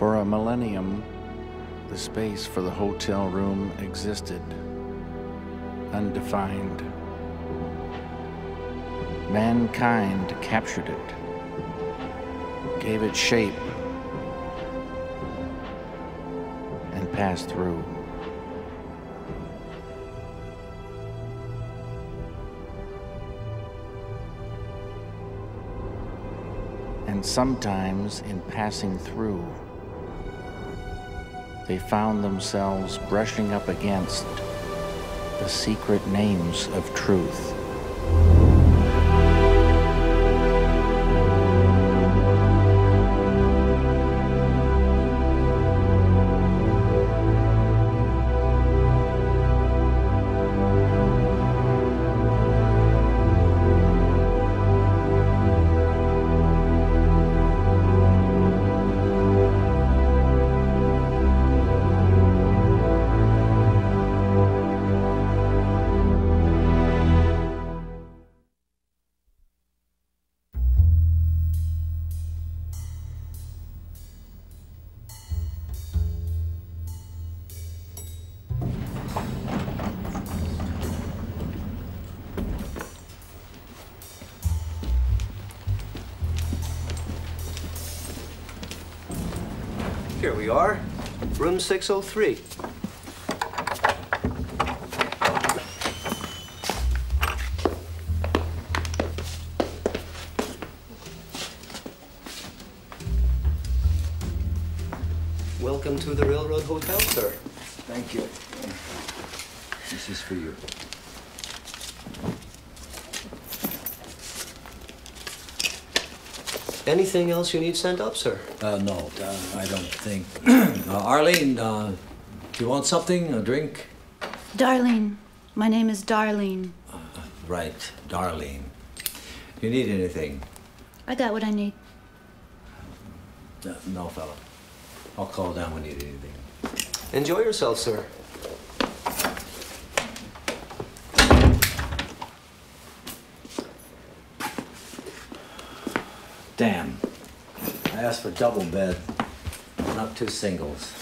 For a millennium, the space for the hotel room existed, undefined. Mankind captured it, gave it shape, and passed through. And sometimes, in passing through, they found themselves brushing up against the secret names of truth. Room 603. Welcome to the Railroad Hotel, sir. Thank you. This is for you. Anything else you need sent up, sir? Uh, no, uh, I don't think. Uh, Arlene, uh, do you want something? A drink? Darlene. My name is Darlene. Right, Darlene. Do You need anything? I got what I need. Uh, no, fella. I'll call down when you need anything. Enjoy yourself, sir. Damn. I asked for double bed, not two singles.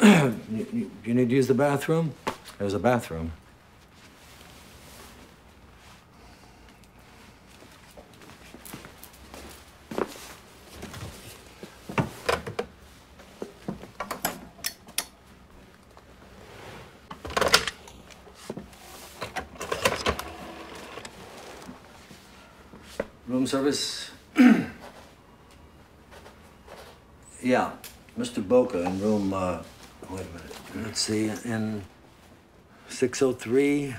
you need to use the bathroom? There's a bathroom. Room service? yeah, Mr. Boca in room, uh, wait a minute. Let's see, in 603.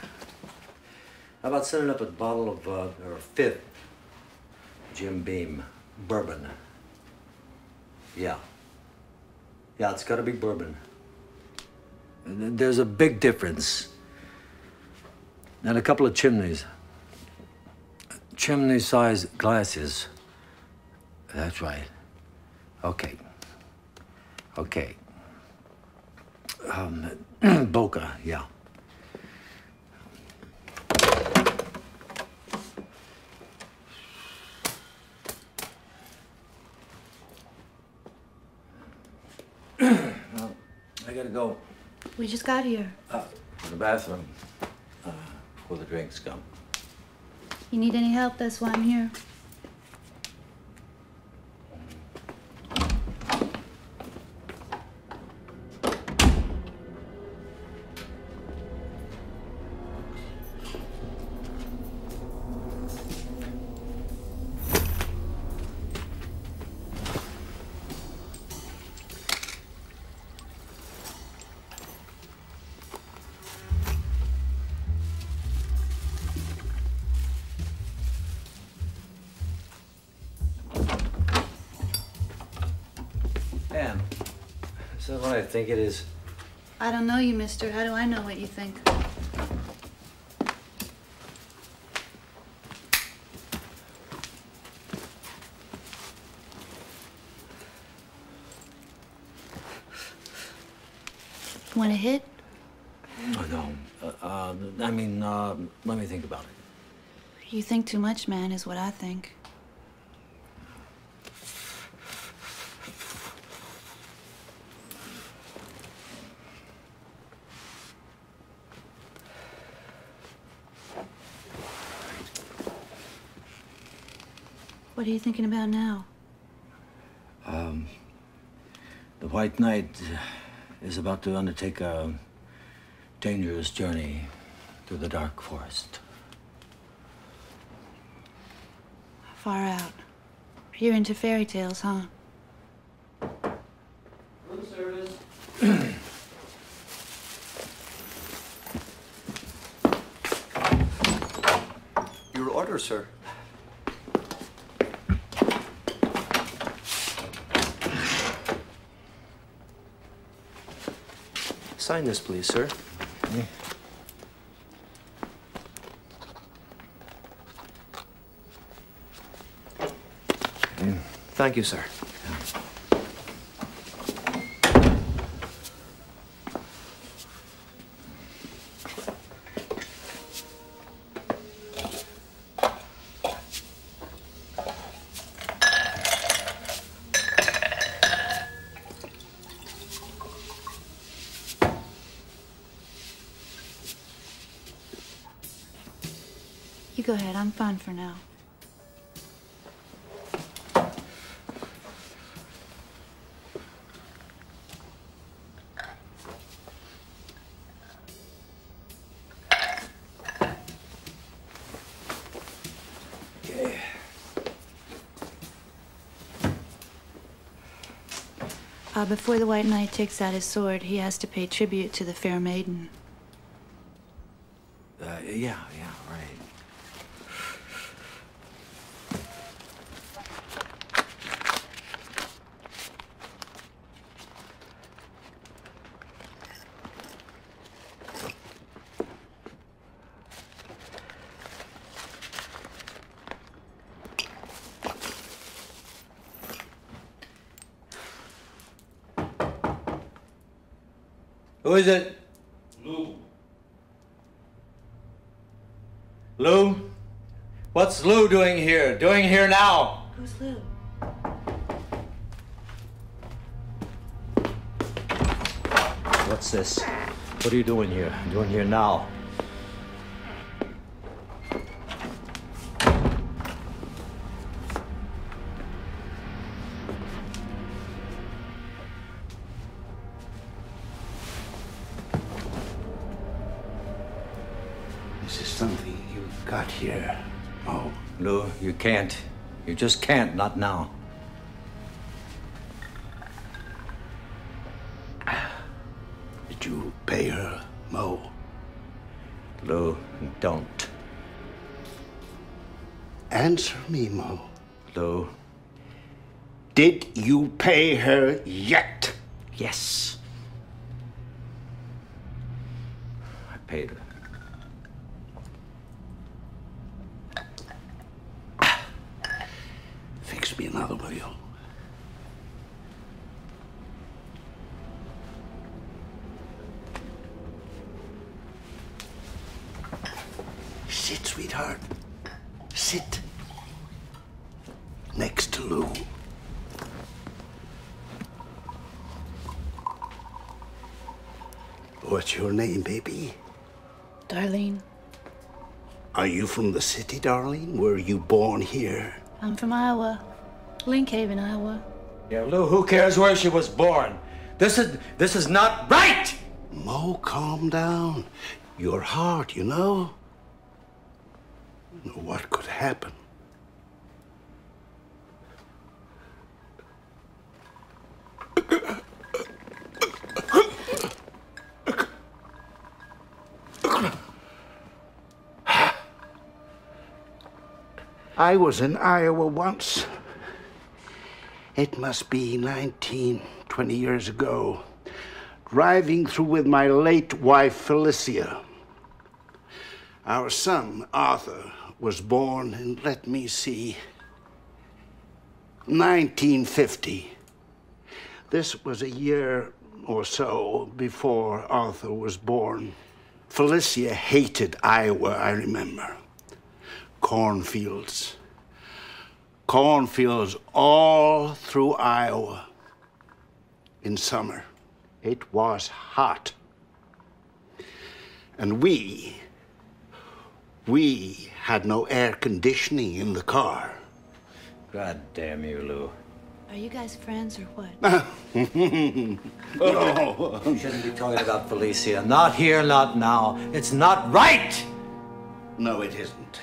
How about sending up a bottle of, uh, or a fifth Jim Beam bourbon? Yeah. Yeah, it's gotta be bourbon. There's a big difference. And a couple of chimneys chimney sized glasses. That's right. Okay. Okay. Um, Boca, yeah. well, I gotta go We just got here. uh, to the bathroom uh, before the drinks come. You need any help? That's why I'm here. Think it is? I don't know you, mister. How do I know what you think? Want a hit? Oh, no. Uh, uh, I mean, uh, let me think about it. You think too much, man, is what I think. What are you thinking about now? Um, the White Knight uh, is about to undertake a dangerous journey through the dark forest. Far out. You're into fairy tales, huh? Sign this, please, sir. Mm. Thank you, sir. You go ahead. I'm fine for now. Uh, before the White Knight takes out his sword, he has to pay tribute to the fair maiden. Uh, yeah, yeah, right. Who is it? Lou, Lou? What's Lou doing here? Doing here now? Who's Lou? What's this? What are you doing here? Doing here now? Here. Oh, Lou, you can't. You just can't, not now. did you pay her, Mo? Lou, don't. Answer me, Mo. Lou, Did you pay her yet? yes. I paid her. Fix me another wheel. Sit, sweetheart. Sit. Next to Lou. What's your name, baby? Darlene. Are you from the city, darling? Were you born here? I'm from Iowa. Link Haven, Iowa. Yeah, Lou, who cares where she was born? This is this is not right! Mo, calm down. Your heart, you know. What could happen? I was in Iowa once. It must be 19, 20 years ago. Driving through with my late wife, Felicia. Our son, Arthur, was born in, let me see, 1950. This was a year or so before Arthur was born. Felicia hated Iowa, I remember. Cornfields. Cornfields all through Iowa. In summer, it was hot. And we, we had no air conditioning in the car. God damn you, Lou. Are you guys friends or what? Oh, You shouldn't be talking about Felicia. Not here, not now. It's not right! no, it isn't,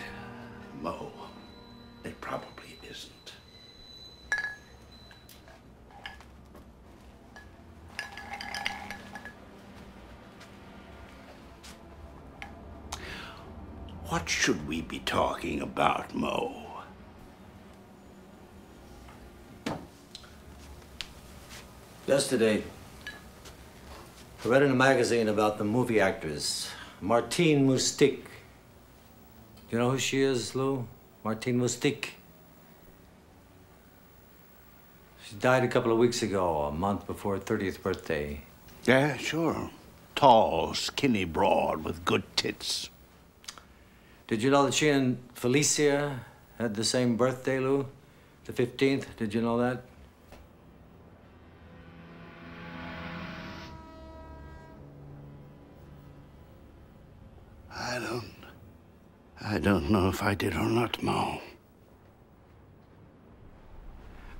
What should we be talking about, Mo? Yesterday, I read in a magazine about the movie actress, Martine Moustique. Do you know who she is, Lou? Martine Moustique. She died a couple of weeks ago, a month before her 30th birthday. Yeah, sure. Tall, skinny, broad, with good tits. Did you know that she and Felicia had the same birthday, Lou? The 15th? Did you know that? I don't. I don't know if I did or not, Mo.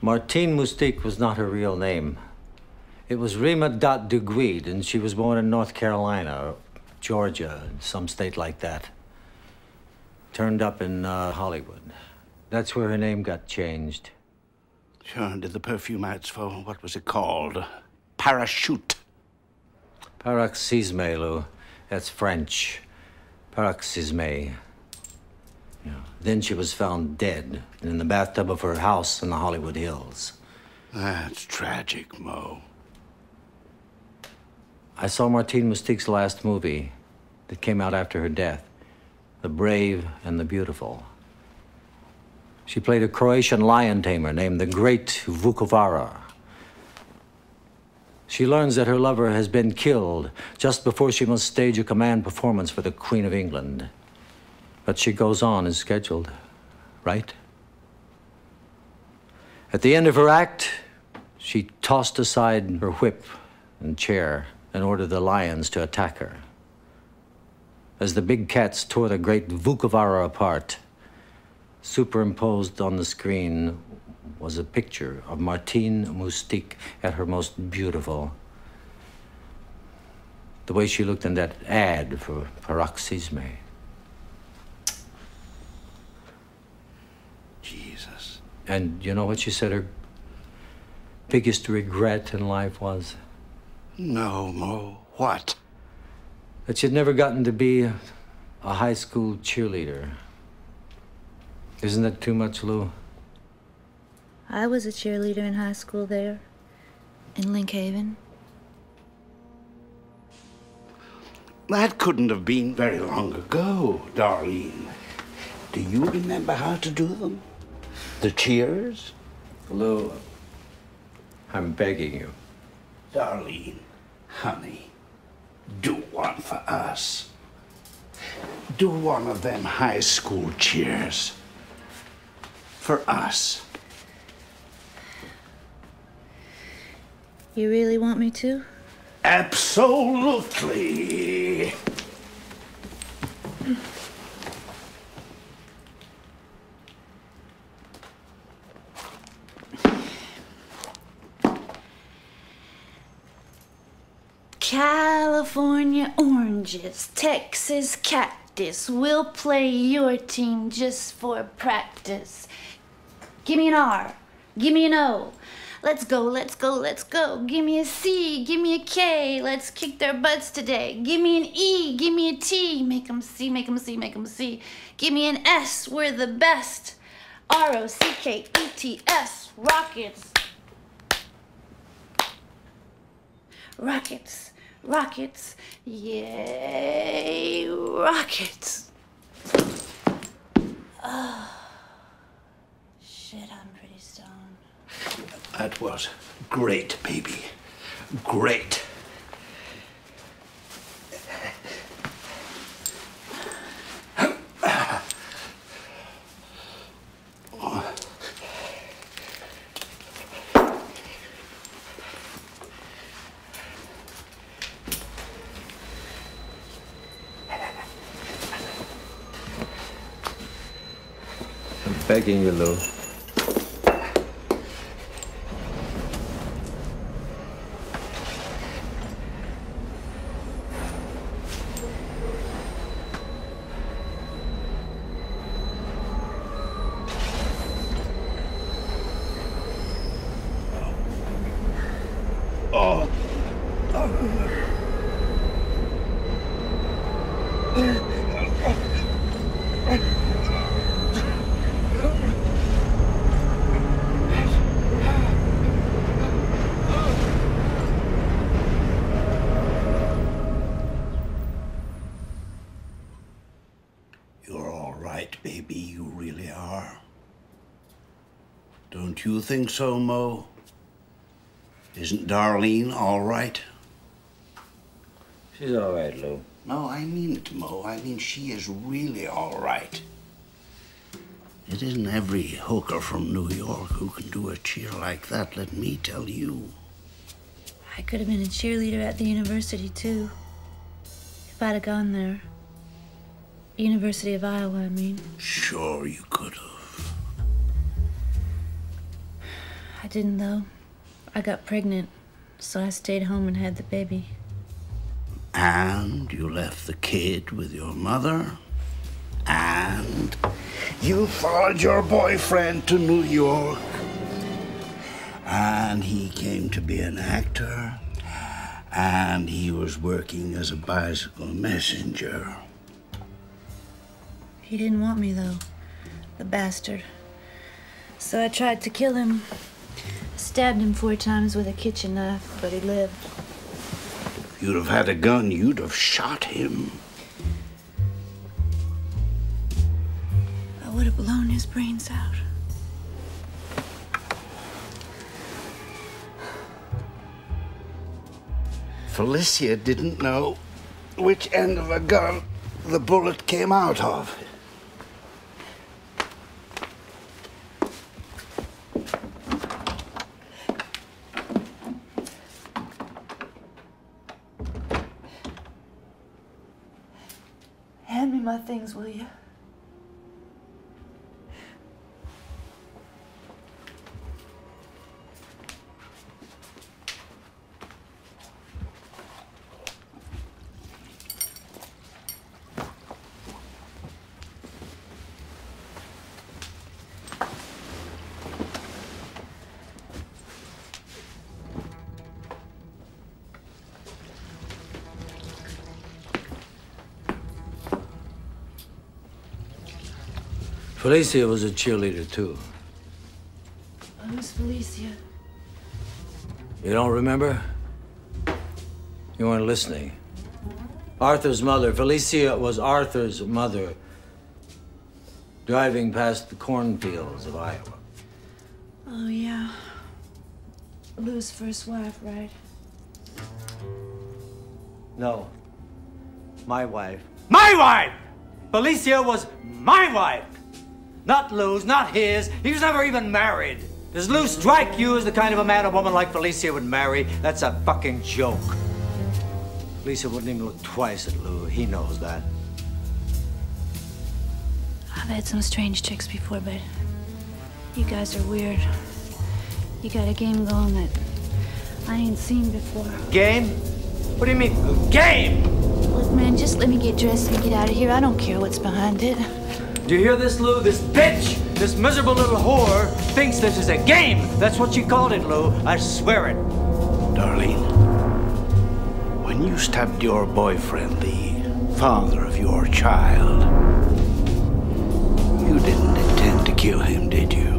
Martine Moustique was not her real name. It was Rima Dot Duguid, and she was born in North Carolina, or Georgia, some state like that. Turned up in uh, Hollywood. That's where her name got changed. Sure, did the perfume ads for, what was it called? Parachute. Paroxysme, Lou. That's French. Paroxysme. Yeah. Then she was found dead in the bathtub of her house in the Hollywood Hills. That's tragic, Mo. I saw Martine Moustique's last movie that came out after her death The Brave and the Beautiful. She played a Croatian lion tamer named the Great Vukovara. She learns that her lover has been killed just before she must stage a command performance for the Queen of England. But she goes on as scheduled, right? At the end of her act, she tossed aside her whip and chair and ordered the lions to attack her. As the big cats tore the great Vukovara apart, superimposed on the screen was a picture of Martine Moustique at her most beautiful. The way she looked in that ad for Paroxysme. Jesus. And you know what she said her biggest regret in life was? No, Mo. What? That she'd never gotten to be a, a high school cheerleader. Isn't that too much, Lou? I was a cheerleader in high school there, in Link Haven. That couldn't have been very long ago, Darlene. Do you remember how to do them? The cheers? Lou, I'm begging you. Darlene, honey, do one for us. Do one of them high school cheers. For us. You really want me to? Absolutely. California oranges, Texas cactus. We'll play your team just for practice. Give me an R. Give me an O. Let's go, let's go, let's go. Give me a C, give me a K. Let's kick their butts today. Give me an E, give me a T. Make 'em C, make 'em C, them C. Give me an S, we're the best. R O C K E T S, Rockets. Rockets, rockets, yay, rockets. Oh, shit, I'm pretty stoned. That was great, baby. Great. Expecting you, Lou. You're oh all right, baby. You really are. Don't you think so, Mo? Isn't Darlene all right? She's all right, Lou. No, I mean it, Mo. I mean, she is really all right. It isn't every hooker from New York who can do a cheer like that, let me tell you. I could have been a cheerleader at the university, too. If I'd have gone there. University of Iowa, I mean. Sure, you could have. Didn't, though. I got pregnant, so I stayed home and had the baby. And you left the kid with your mother. And you followed your boyfriend to New York. And he came to be an actor. And he was working as a bicycle messenger. He didn't want me, though. The bastard. So I tried to kill him. Stabbed him four times with a kitchen knife, but he lived. If you'd have had a gun, you'd have shot him. I would have blown his brains out. Felicia didn't know which end of a gun the bullet came out of. My things, will you? Felicia was a cheerleader, too. Who's Felicia? You don't remember? You weren't listening. Arthur's mother, Felicia was Arthur's mother, driving past the cornfields of Iowa. Oh, yeah. Lou's first wife, right? No. My wife. My wife! Felicia was my wife! Not Lou's, not his. He was never even married. Does Lou strike you as the kind of a man a woman like Felicia would marry? That's a fucking joke. Felicia wouldn't even look twice at Lou. He knows that. I've had some strange chicks before, but you guys are weird. You got a game going that I ain't seen before. Game? What do you mean, game? Look, man, just let me get dressed and get out of here. I don't care what's behind it. Do you hear this, Lou? This bitch, this miserable little whore, thinks this is a game. That's what she called it, Lou. I swear it. Darlene, when you stabbed your boyfriend, the father of your child, you didn't intend to kill him, did you?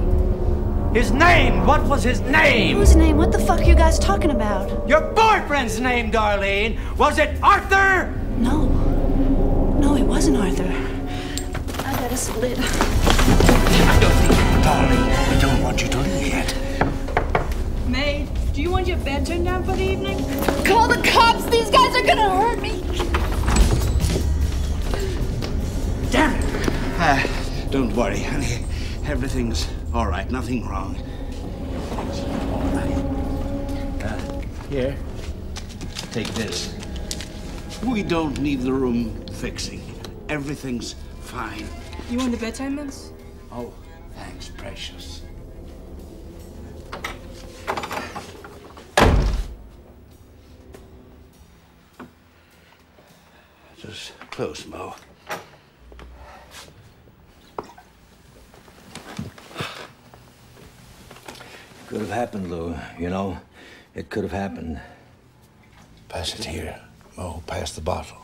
His name! What was his name? Whose name? What the fuck are you guys talking about? Your boyfriend's name, Darlene. Was it Arthur? No. No, I got a split. I don't think, Darlene, I don't want you to leave yet. Maid, do you want your bed turned down for the evening? Call the cops! These guys are gonna hurt me! Damn it! Uh, don't worry, honey. Everything's all right. Nothing wrong. All right. Uh, here. Take this. We don't need the room fixing. Everything's fine. You want the bedtime mints? Oh, thanks. Precious. Just close, Mo. Could have happened, Lou. You know, it could have happened. Pass it here. Mo, pass the bottle.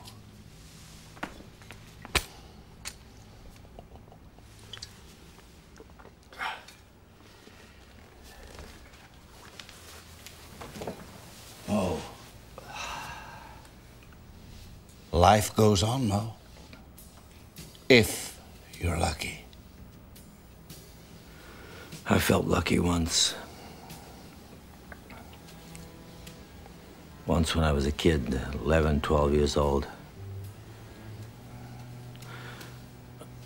Mo. Life goes on, Mo. If you're lucky. I felt lucky once. Once when I was a kid, 11, 12 years old.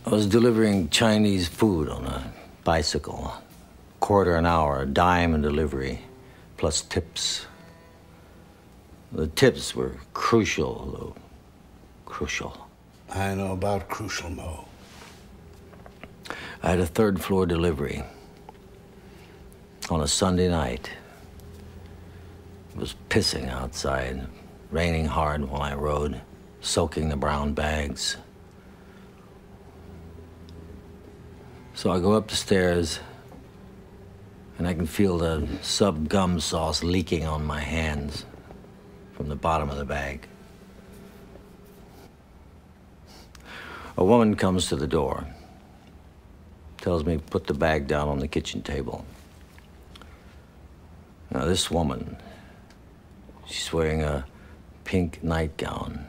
I was delivering Chinese food on a bicycle. Quarter an hour, a dime in delivery, plus tips. The tips were crucial, though. Crucial. I know about Crucial Mo. I had a third floor delivery on a Sunday night. It was pissing outside, raining hard while I rode, soaking the brown bags. So I go up the stairs, and I can feel the sub gum sauce leaking on my hands from the bottom of the bag. A woman comes to the door, tells me put the bag down on the kitchen table. Now, this woman, she's wearing a pink nightgown,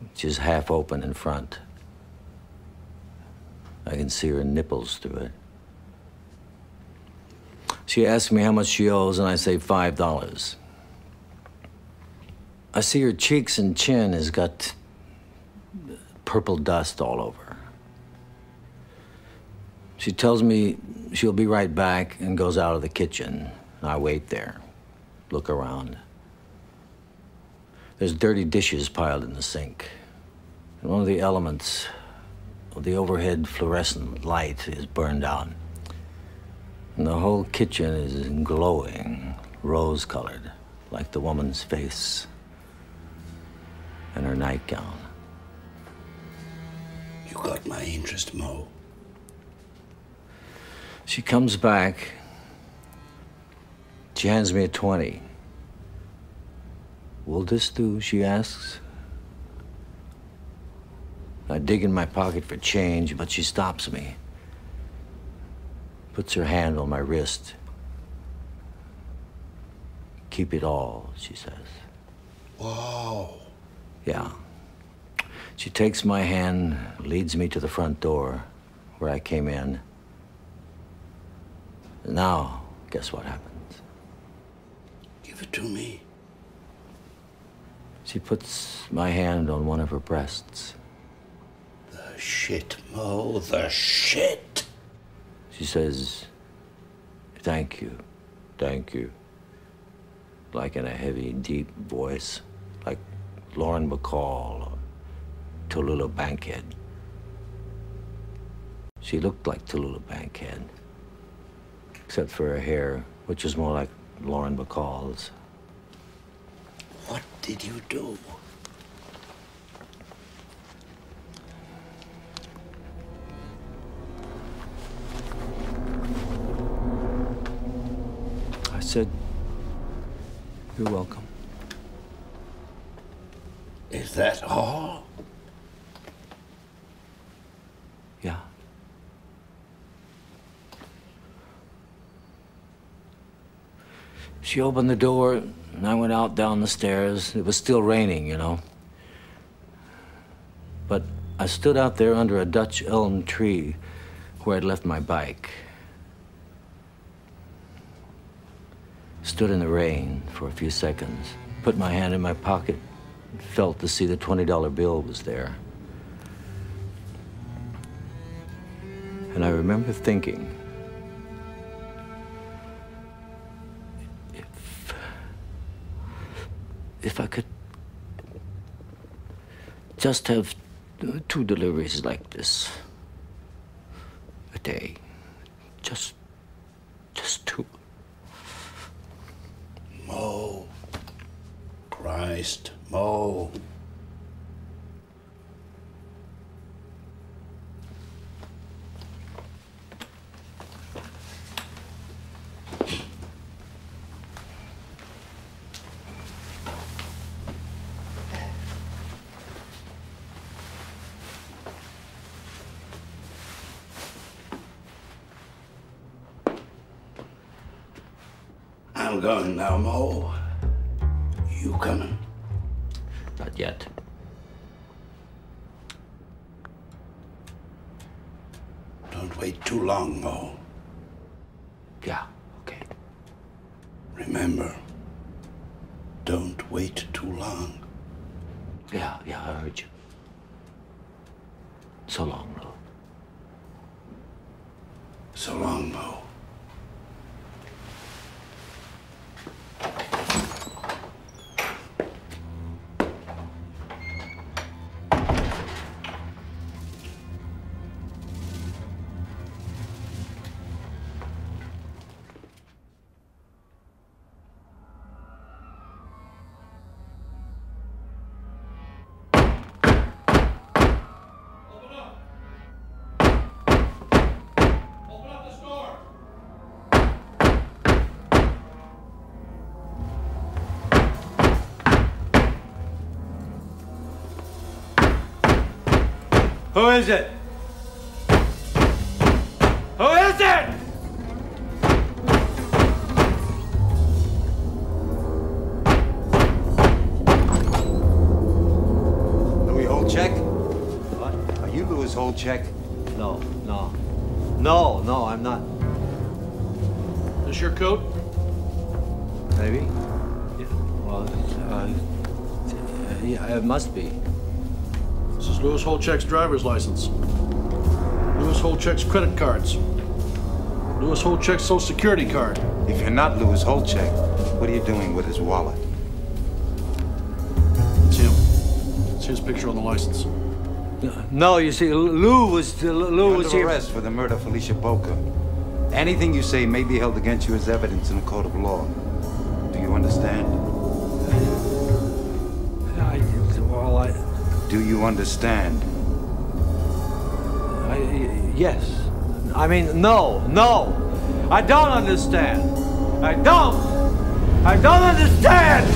which is half open in front. I can see her nipples through it. She asks me how much she owes, and I say $5. I see her cheeks and chin has got purple dust all over. She tells me she'll be right back and goes out of the kitchen. I wait there, look around. There's dirty dishes piled in the sink. And one of the elements of the overhead fluorescent light is burned out. And the whole kitchen is glowing, rose colored, like the woman's face and her nightgown. You got my interest, Mo. She comes back. She hands me a 20. Will this do? She asks. I dig in my pocket for change, but she stops me. Puts her hand on my wrist. Keep it all, she says. Whoa. Yeah. She takes my hand, leads me to the front door where I came in. Now, guess what happens? Give it to me. She puts my hand on one of her breasts. The shit, Mo. The shit. She says, Thank you, thank you. Like in a heavy, deep voice, Lauren Bacall or uh, Tallulah Bankhead. She looked like Tallulah Bankhead, except for her hair, which was more like Lauren Bacall's. What did you do? I said, You're welcome. Is that all? Yeah. She opened the door, and I went out down the stairs. It was still raining, you know. But I stood out there under a Dutch elm tree where I'd left my bike. Stood in the rain for a few seconds, put my hand in my pocket, felt to see the $20 bill was there. And I remember thinking, if, if I could just have two deliveries like this a day. Just. just two. Mo. Christ, Mo. I'm going now, Mo. Who is it? Who is it? Louis Holcheck? What? Are you Louis Holcheck? No, no. No, no, I'm not. This your coat? Maybe? Yeah. Well, uh, yeah, it must be. This is Louis Holcheck's driver's license. Louis Holcheck's credit cards. Louis Holcheck's social security card. If you're not Louis Holcheck, what are you doing with his wallet? It's him. It's his picture on the license. No, you see, Lou was Lou You're was under here. arrest for the murder of Felicia Boca. Anything you say may be held against you as evidence in a court of law. Do you understand? Do you understand? I, yes. I mean, no, no. I don't understand. I don't. I don't understand.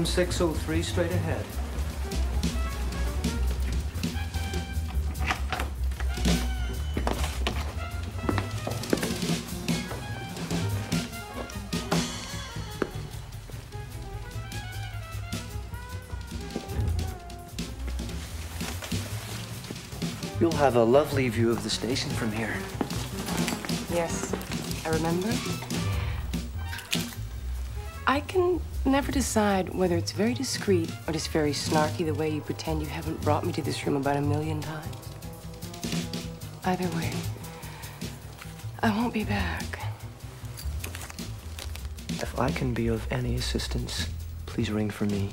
Room 603, straight ahead. You'll have a lovely view of the station from here. Yes, I remember. I can never decide whether it's very discreet or just very snarky the way you pretend you haven't brought me to this room about a million times. Either way, I won't be back. If I can be of any assistance, please ring for me.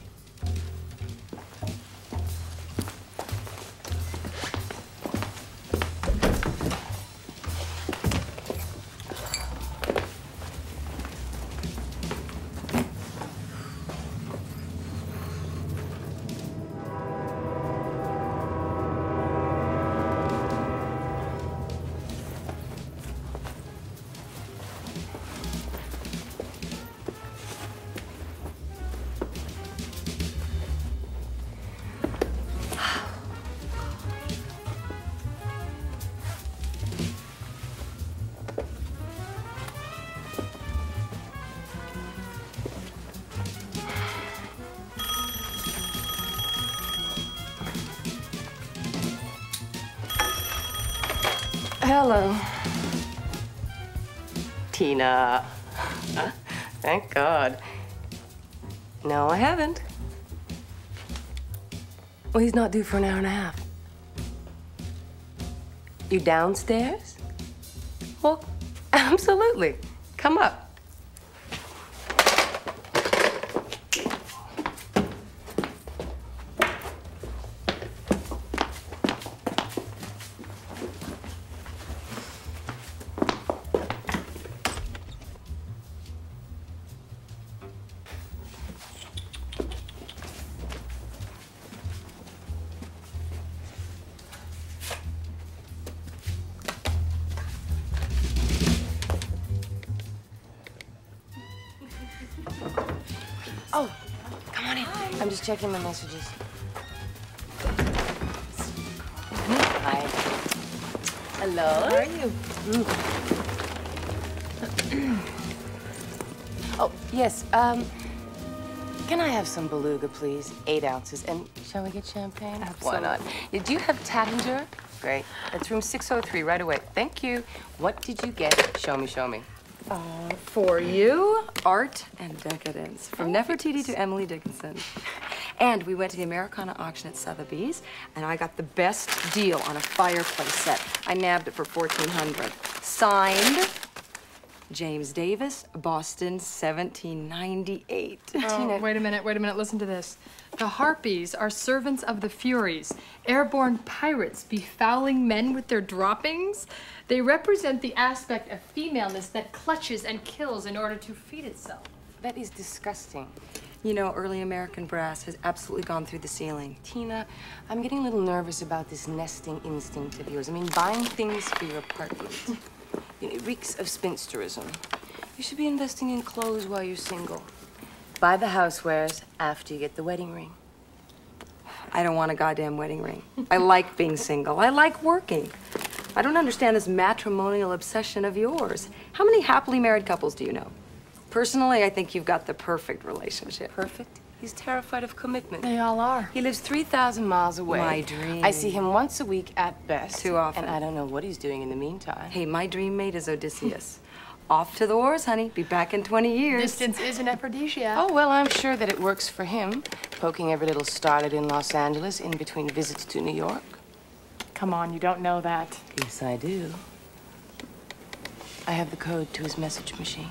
Thank God. No, I haven't. Well, he's not due for an hour and a half. You downstairs? Well, absolutely. Come up. Checking my messages. Hi. Hello. How are you? oh, yes. Um, can I have some beluga, please? Eight ounces. And shall we get champagne? Absolutely. Why not? Do you have Taittinger? Great. It's room 603 right away. Thank you. What did you get? Show me, show me. Uh, for you, art and decadence. From Nefertiti to Emily Dickinson. And we went to the Americana auction at Sotheby's, and I got the best deal on a fireplace set. I nabbed it for 1400 Signed, James Davis, Boston, 1798. Oh, wait a minute, wait a minute, listen to this. The Harpies are servants of the Furies, airborne pirates befouling men with their droppings. They represent the aspect of femaleness that clutches and kills in order to feed itself. That is disgusting. You know, early American brass has absolutely gone through the ceiling. Tina, I'm getting a little nervous about this nesting instinct of yours. I mean, buying things for your apartment. It reeks of spinsterism. You should be investing in clothes while you're single. Buy the housewares after you get the wedding ring. I don't want a goddamn wedding ring. I like being single. I like working. I don't understand this matrimonial obsession of yours. How many happily married couples do you know? Personally, I think you've got the perfect relationship. Perfect? He's terrified of commitment. They all are. He lives 3,000 miles away. My dream. I see him once a week at best. Too often. And I don't know what he's doing in the meantime. Hey, my dream mate is Odysseus. Off to the wars, honey. Be back in 20 years. Distance is an aphrodisiac. Oh, well, I'm sure that it works for him, poking every little starlet in Los Angeles in between visits to New York. Come on, you don't know that. Yes, I do. I have the code to his message machine.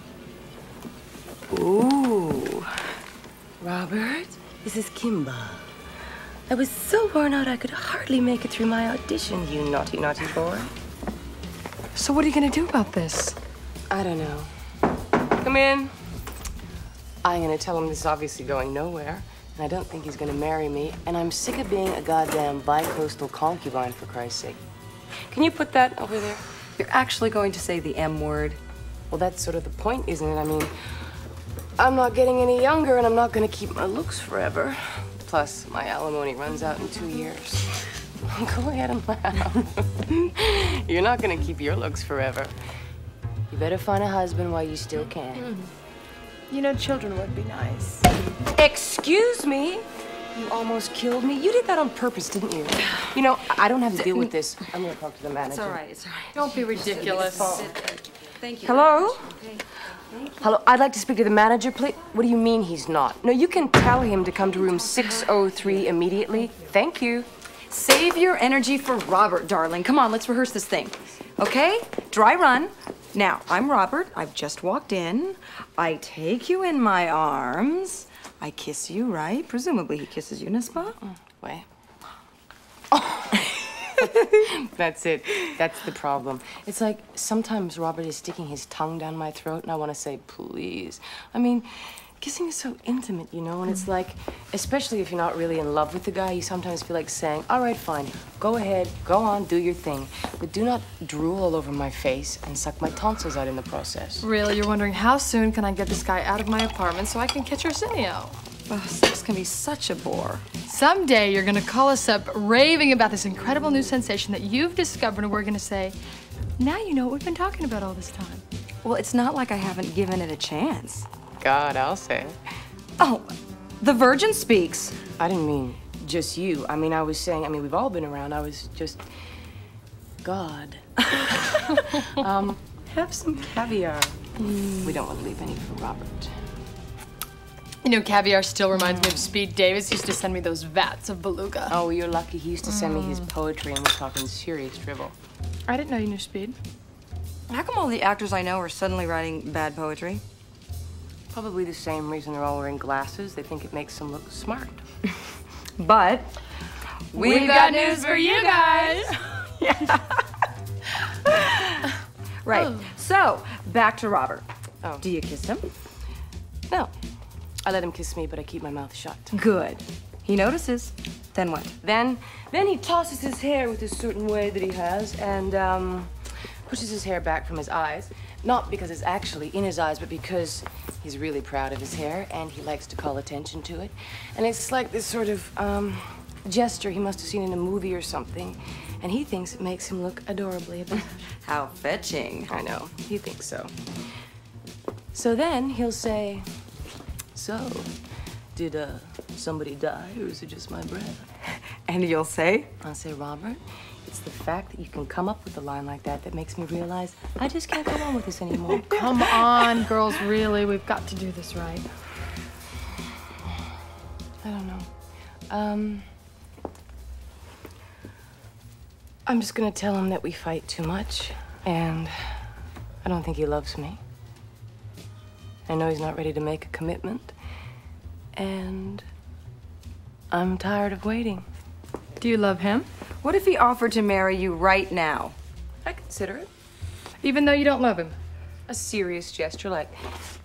Ooh. Robert, this is Kimba. I was so worn out I could hardly make it through my audition, you naughty, naughty boy. So what are you gonna do about this? I don't know. Come in. I'm gonna tell him this is obviously going nowhere, and I don't think he's gonna marry me, and I'm sick of being a goddamn bi-coastal concubine, for Christ's sake. Can you put that over there? You're actually going to say the M word? Well, that's sort of the point, isn't it? I mean, I'm not getting any younger, and I'm not gonna keep my looks forever. Plus, my alimony runs out in two years. Go ahead and laugh. You're not gonna keep your looks forever. You better find a husband while you still can. Hmm. You know, children would be nice. Excuse me? You almost killed me. You did that on purpose, didn't you? You know, I don't have to deal with this. I'm gonna talk to the manager. It's all right. It's all right. Don't be ridiculous. Thank you. Hello? Hello, I'd like to speak to the manager, please. What do you mean he's not? No, you can tell him to come to room 603 immediately. Thank you. Save your energy for Robert, darling. Come on, let's rehearse this thing. Okay? Dry run. Now, I'm Robert. I've just walked in. I take you in my arms. I kiss you, right? Presumably he kisses you, n'est-ce pas? Mm, wait. That's it. That's the problem. It's like sometimes Robert is sticking his tongue down my throat and I want to say, please. I mean, Kissing is so intimate, you know, and it's like, especially if you're not really in love with the guy, you sometimes feel like saying, all right, fine, go ahead, go on, do your thing, but do not drool all over my face and suck my tonsils out in the process. Really, you're wondering how soon can I get this guy out of my apartment so I can catch Arsenio? Oh, sex can be such a bore. Someday you're gonna call us up raving about this incredible new sensation that you've discovered, and we're gonna say, now you know what we've been talking about all this time. Well, it's not like I haven't given it a chance. God, I'll say. Oh, the Virgin speaks. I didn't mean just you. I mean, I was saying, I mean, we've all been around. I was just. God. um, have some caviar. We don't want to leave any for Robert. You know, caviar still reminds me of Speed Davis used to send me those vats of beluga. Oh, you're lucky. He used to send me his mm. poetry, and we're talking serious dribble. I didn't know you knew Speed. How come all the actors I know are suddenly writing bad poetry? Probably the same reason they're all wearing glasses. They think it makes them look smart. But We've got news for you guys. right. Oh. So back to Robert. Oh. Do you kiss him? No. I let him kiss me, but I keep my mouth shut. Good. He notices. Then what? Then, then he tosses his hair with a certain way that he has, and um, pushes his hair back from his eyes. Not because it's actually in his eyes, but because he's really proud of his hair and he likes to call attention to it. And it's like this sort of um, gesture he must have seen in a movie or something, and he thinks it makes him look adorably abashed. How fetching. I know. He thinks so. So then he'll say, So, did uh, somebody die, or is it just my breath? And you'll say? I'll say, Robert, it's the fact that you can come up with a line like that that makes me realize I just can't go on with this anymore. Come on, girls, really, we've got to do this right. I don't know. Um, I'm just gonna tell him that we fight too much, and I don't think he loves me. I know he's not ready to make a commitment, and I'm tired of waiting. Do you love him? What if he offered to marry you right now? I consider it. Even though you don't love him? A serious gesture like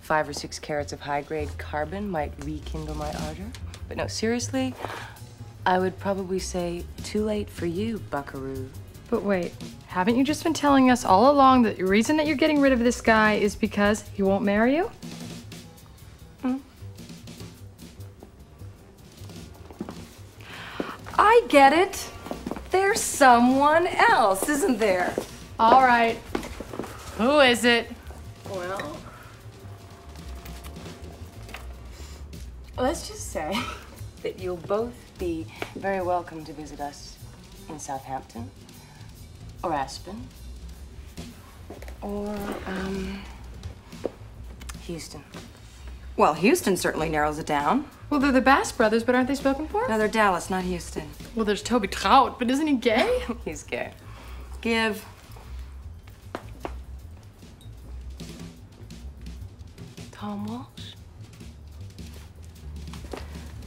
five or six carats of high grade carbon might rekindle my ardor. But no, seriously, I would probably say too late for you, buckaroo. But wait, haven't you just been telling us all along that the reason that you're getting rid of this guy is because he won't marry you? Get it. There's someone else, isn't there? All right. Who is it? Well, let's just say that you'll both be very welcome to visit us in Southampton or Aspen or um, Houston. Well, Houston certainly narrows it down. Well, they're the Bass brothers, but aren't they spoken for? No, they're Dallas, not Houston. Well, there's Toby Trout, but isn't he gay? He's gay. Give. Tom Walsh.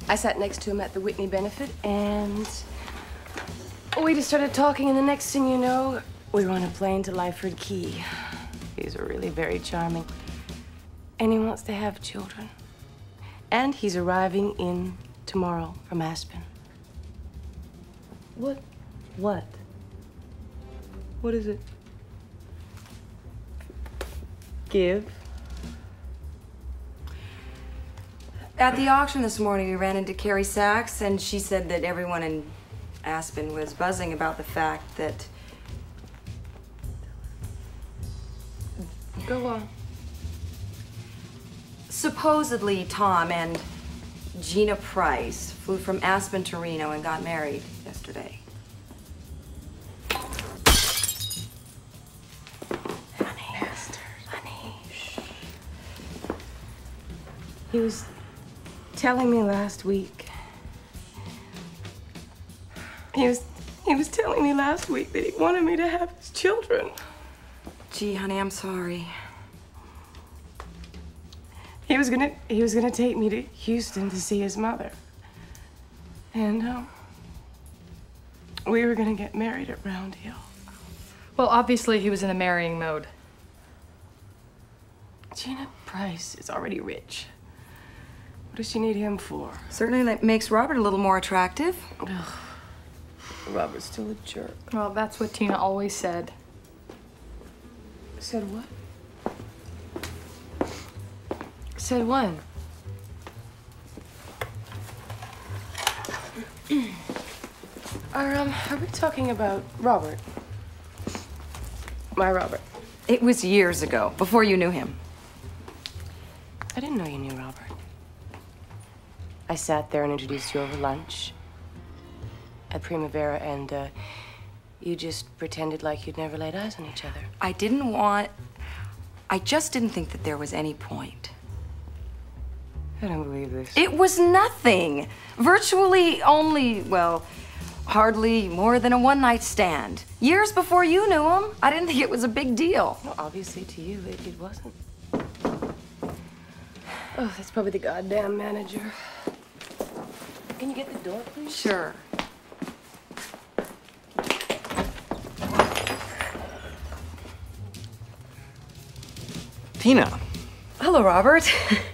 I sat next to him at the Whitney benefit, and we just started talking, and the next thing you know, we were on a plane to Lyford Cay. He's really very charming. And he wants to have children. And he's arriving in tomorrow from Aspen. What? What? What is it? Give. At the auction this morning, we ran into Carrie Sachs, and she said that everyone in Aspen was buzzing about the fact that. Go on. Supposedly, Tom and Gina Price flew from Aspen to Reno and got married yesterday. Honey. Honey. He was telling me last week. He was he was telling me last week that he wanted me to have his children. Gee, honey, I'm sorry. He was gonna he was gonna take me to Houston to see his mother. And um, we were gonna get married at Round Hill. Well, obviously he was in a marrying mode. Gina Price is already rich. What does she need him for? Certainly that makes Robert a little more attractive. Robert's still a jerk. Well, that's what Tina always said. Said what? Said when? Are, um, are we talking about Robert? My Robert. It was years ago, before you knew him. I didn't know you knew Robert. I sat there and introduced you over lunch at Primavera, and uh, you just pretended like you'd never laid eyes on each other. I didn't want. I just didn't think that there was any point. I don't believe this. It was nothing. Virtually only, well, hardly more than a one night stand. Years before you knew him, I didn't think it was a big deal. Well, obviously to you, it, it wasn't. Oh, that's probably the goddamn manager. Can you get the door, please? Sure. Tina. Hello, Robert.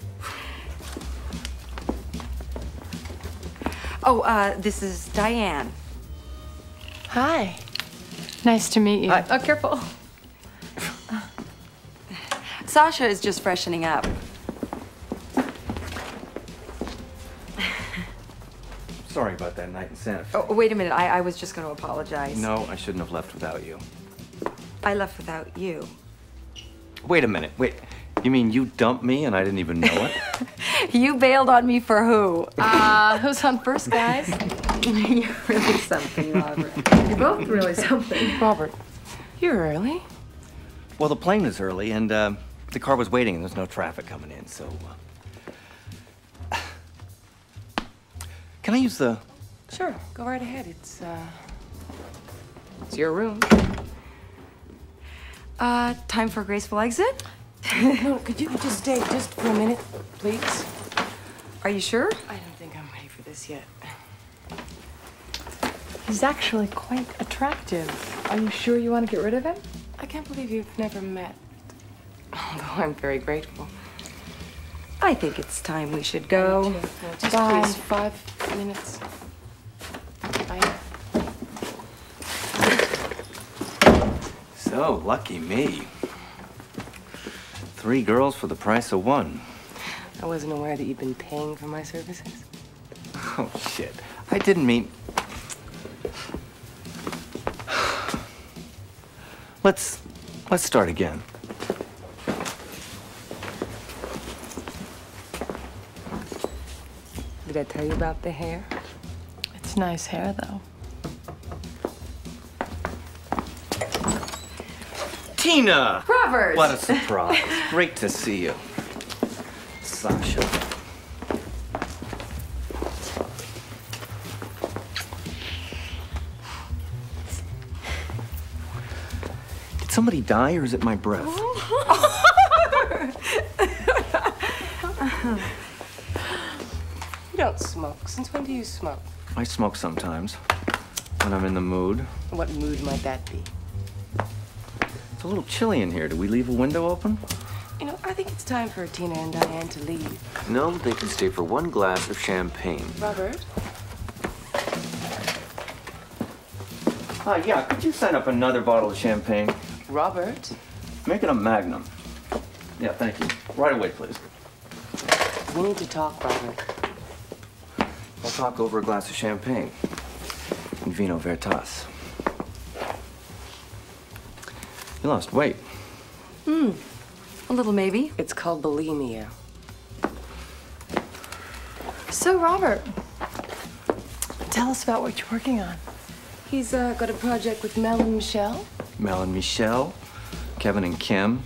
oh, uh, this is Diane. Hi. Nice to meet you. Hi. Oh, careful. Sasha is just freshening up. Sorry about that night in Santa Fe. Oh, wait a minute. I, I was just going to apologize. No, I shouldn't have left without you. I left without you. Wait a minute. Wait. You mean you dumped me and I didn't even know it? You bailed on me for who? Uh, who's on first, guys? You're really something, Robert. You're both really something. Robert, you're early. well, the plane was early and uh, the car was waiting and there's no traffic coming in, so. Uh... Can I use the. Sure, go right ahead. It's, uh, it's your room. Uh, time for a graceful exit? no, could you just stay just for a minute, please? Are you sure? I don't think I'm ready for this yet. He's actually quite attractive. Are you sure you want to get rid of him? I can't believe you've never met. Although I'm very grateful. I think it's time we should go. No, just Bye. please, five minutes. Bye. So, lucky me. Three girls for the price of one. I wasn't aware that you'd been paying for my services. Oh, shit. I didn't mean. Let's. Let's start again. Did I tell you about the hair? It's nice hair, though. Tina! Robert! What a surprise. Great to see you. Sasha. Did somebody die or is it my breath? You don't smoke. Since when do you smoke? I smoke sometimes when I'm in the mood. What mood might that be? It's a little chilly in here. Do we leave a window open? You know, I think it's time for Tina and Diane to leave. No, they can stay for one glass of champagne. Robert? Uh, yeah, could you sign up another bottle of champagne? Robert? Make it a magnum. Yeah, thank you. Right away, please. We need to talk, Robert. We'll talk over a glass of champagne. And vino veritas. You lost weight. Hmm. A little maybe. It's called bulimia. So, Robert, tell us about what you're working on. He's uh, got a project with Mel and Michelle. Mel and Michelle, Kevin and Kim,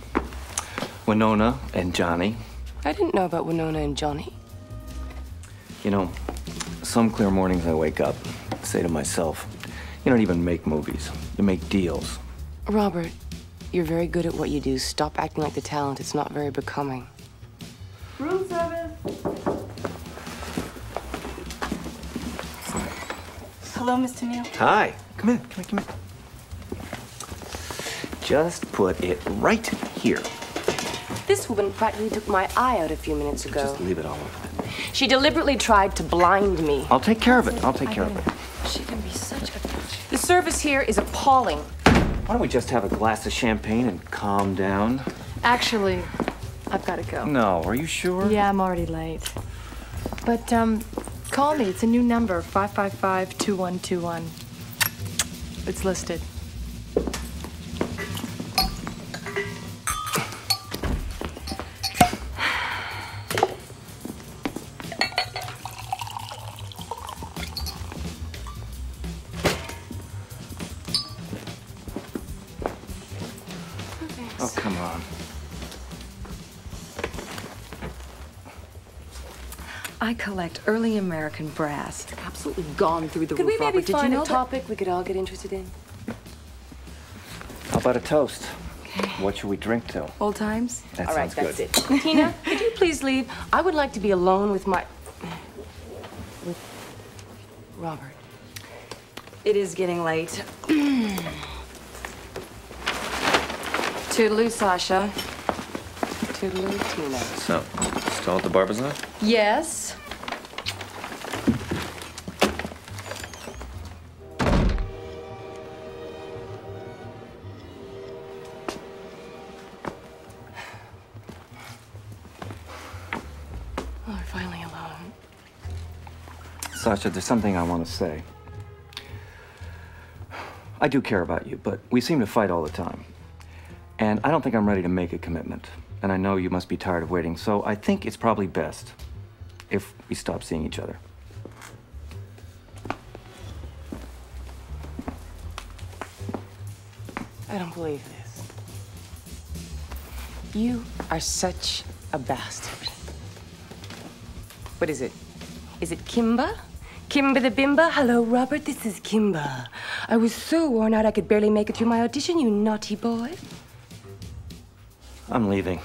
Winona and Johnny. I didn't know about Winona and Johnny. You know, some clear mornings I wake up, say to myself, you don't even make movies, you make deals. Robert, you're very good at what you do. Stop acting like the talent. It's not very becoming. Room service. Hello, Mr. Neal. Hi. Come in, come in, come in. Just put it right here. This woman practically took my eye out a few minutes ago. Just leave it all over there. She deliberately tried to blind me. I'll take care of it. I'll take care of it. She can be such a. The service here is appalling. Why don't we just have a glass of champagne and calm down? Actually, I've got to go. No, are you sure? Yeah, I'm already late. But, um, call me. It's a new number 555 2121. It's listed. I collect early American brass. Absolutely gone through the Could roof. we maybe Robert. Did you find know a that- topic we could all get interested in? How about a toast? What should we drink to? Old times? That All right, sounds that's good. it. Tina, could you please leave? I would like to be alone with my. with Robert. It is getting late. Toodaloo, Sasha. Toodaloo, Tina. So, still at the Barbizon? Yes. Oh, we're finally alone. Sasha, there's something I want to say. I do care about you, but we seem to fight all the time. And I don't think I'm ready to make a commitment. And I know you must be tired of waiting, so I think it's probably best if we stop seeing each other. I don't believe this. You are such a bastard. What is it? Is it Kimba? Kimba the Bimba? Hello, Robert. This is Kimba. I was so worn out I could barely make it through my audition, you naughty boy. I'm leaving.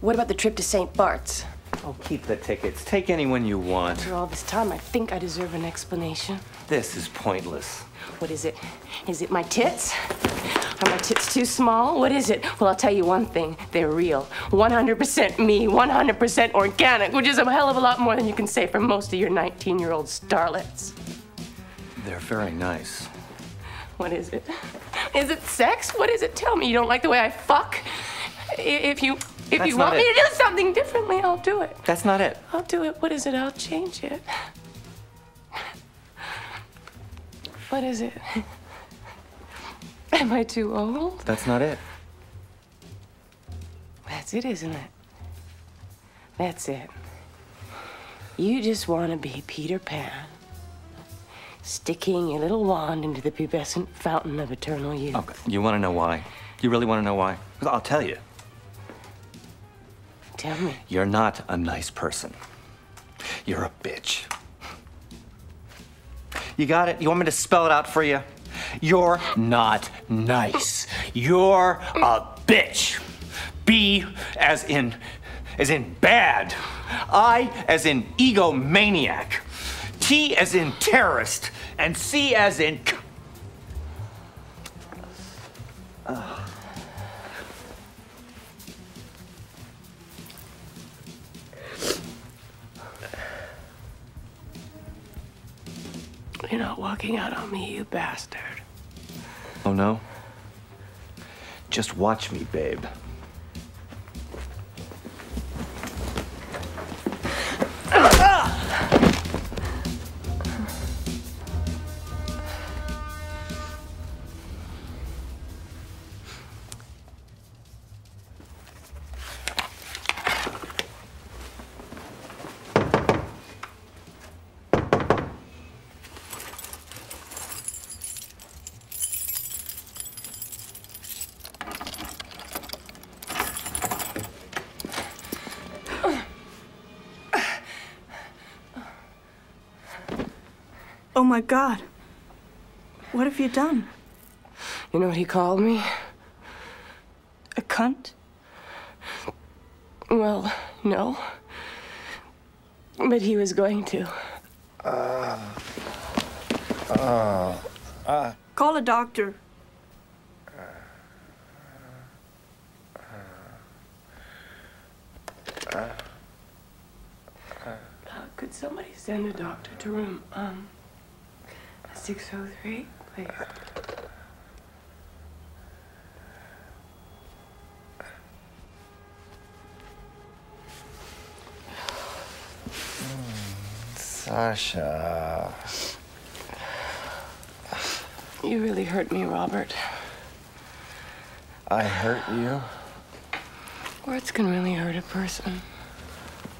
What about the trip to St. Bart's? Oh, keep the tickets. Take anyone you want. After all this time, I think I deserve an explanation. This is pointless. What is it? Is it my tits? Are my tits too small? What is it? Well, I'll tell you one thing. They're real. 100% me, 100% organic, which is a hell of a lot more than you can say for most of your 19 year old starlets. They're very nice. What is it? Is it sex? What is it? Tell me you don't like the way I fuck. If you if That's you want me it. to do something differently, I'll do it. That's not it. I'll do it. What is it? I'll change it. What is it? Am I too old? That's not it. That's it, isn't it? That's it. You just want to be Peter Pan, sticking your little wand into the pubescent fountain of eternal youth. Okay. You want to know why? You really want to know why? I'll tell you. Tell me. You're not a nice person. You're a bitch. You got it? You want me to spell it out for you? You're not nice. You're a bitch. B as in as in bad. I as in egomaniac. T as in terrorist. And C as in c- You're not walking out on me, you bastard. Oh no? Just watch me, babe. Oh my god. What have you done? You know what he called me? A cunt? Well, no. But he was going to. Uh, uh, uh. Call a doctor. Could somebody send a doctor to room um 603, please? Sasha. You really hurt me, Robert. I hurt you? Words can really hurt a person.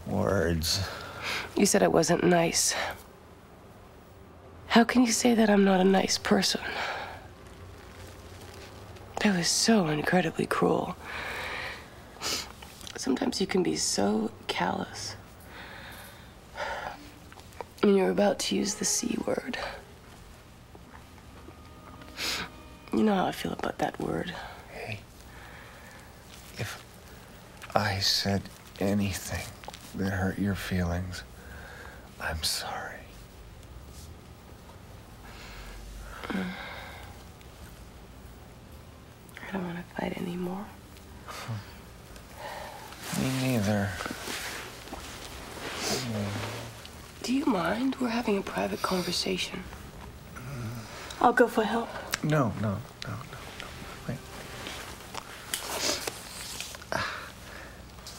Words. You said I wasn't nice. How can you say that I'm not a nice person? That was so incredibly cruel. Sometimes you can be so callous. And you're about to use the C word. You know how I feel about that word. Hey, if I said anything that hurt your feelings, I'm sorry. I don't want to fight anymore. Me neither. Do you mind? We're having a private conversation. I'll go for help. No, no, no, no. No. Wait.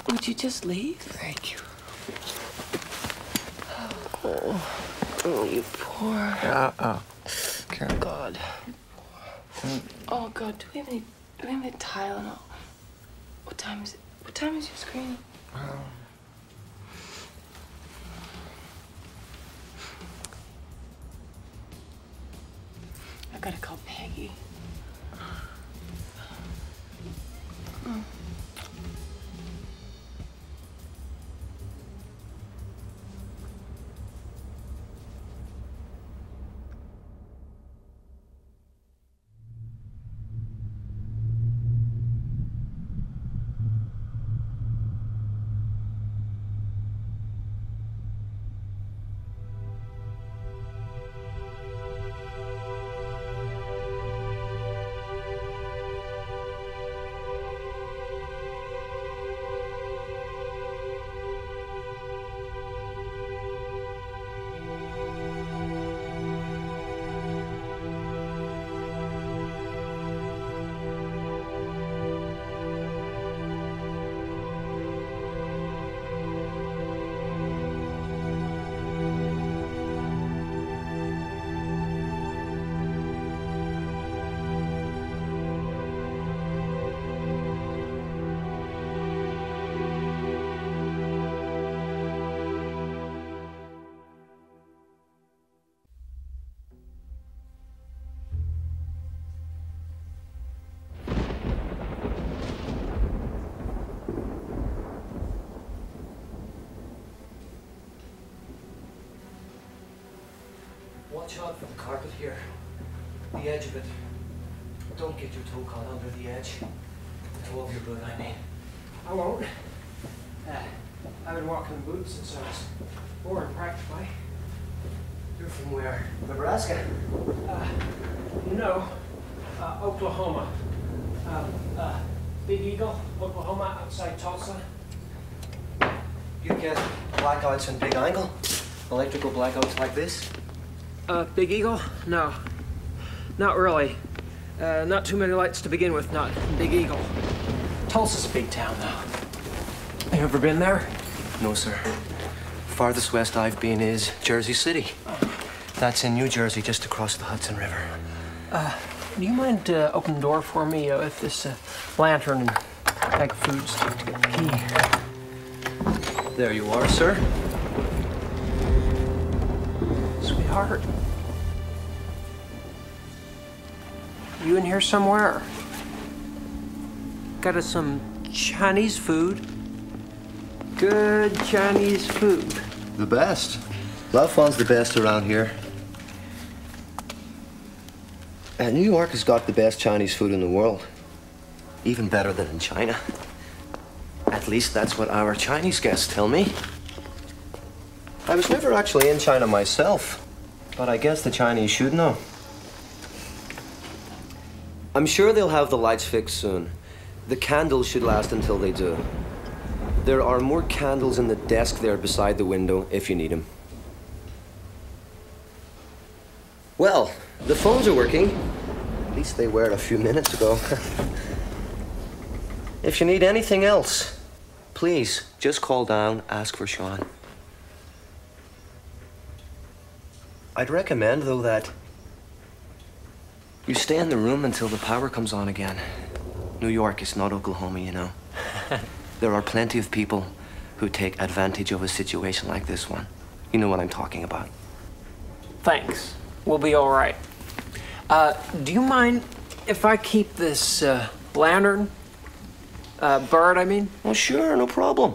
Would you just leave? Thank you. Oh, oh you poor. Uh, Karen. God. Oh God, do we have any? Do we have any Tylenol? What time is it? What time is your screening? I gotta call Peggy. Mm. Watch out for the carpet here. The edge of it. Don't get your toe caught under the edge. The toe of your boot, I mean. I won't. Uh, I've been walking in boots since I was born, practically. You're from where? Nebraska? Uh, no, uh, Oklahoma. Um, uh, Big Eagle, Oklahoma, outside Tulsa. You get blackouts in Big Eagle? Electrical blackouts like this? Uh, Big Eagle? No, not really. Uh, not too many lights to begin with, not Big Eagle. Tulsa's a big town, though. You ever been there? No, sir. Farthest west I've been is Jersey City. That's in New Jersey, just across the Hudson River. Uh, do you mind uh, opening the door for me uh, with this uh, lantern and bag of foods to, to get the key? There you are, sir. Sweetheart. You in here somewhere? Got us some Chinese food. Good Chinese food. The best. Lao Fan's the best around here. And New York has got the best Chinese food in the world. Even better than in China. At least that's what our Chinese guests tell me. I was never actually in China myself, but I guess the Chinese should know. I'm sure they'll have the lights fixed soon. The candles should last until they do. There are more candles in the desk there beside the window if you need them. Well, the phones are working. At least they were a few minutes ago. if you need anything else, please just call down, ask for Sean. I'd recommend, though, that you stay in the room until the power comes on again. New York is not Oklahoma, you know. there are plenty of people who take advantage of a situation like this one. You know what I'm talking about. Thanks. We'll be all right. Uh, do you mind if I keep this uh, lantern? Uh, bird, I mean? Well, sure, no problem.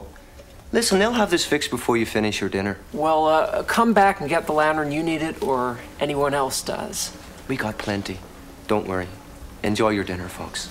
Listen, they'll have this fixed before you finish your dinner. Well, uh, come back and get the lantern. You need it, or anyone else does. We got plenty. Don't worry. Enjoy your dinner, folks.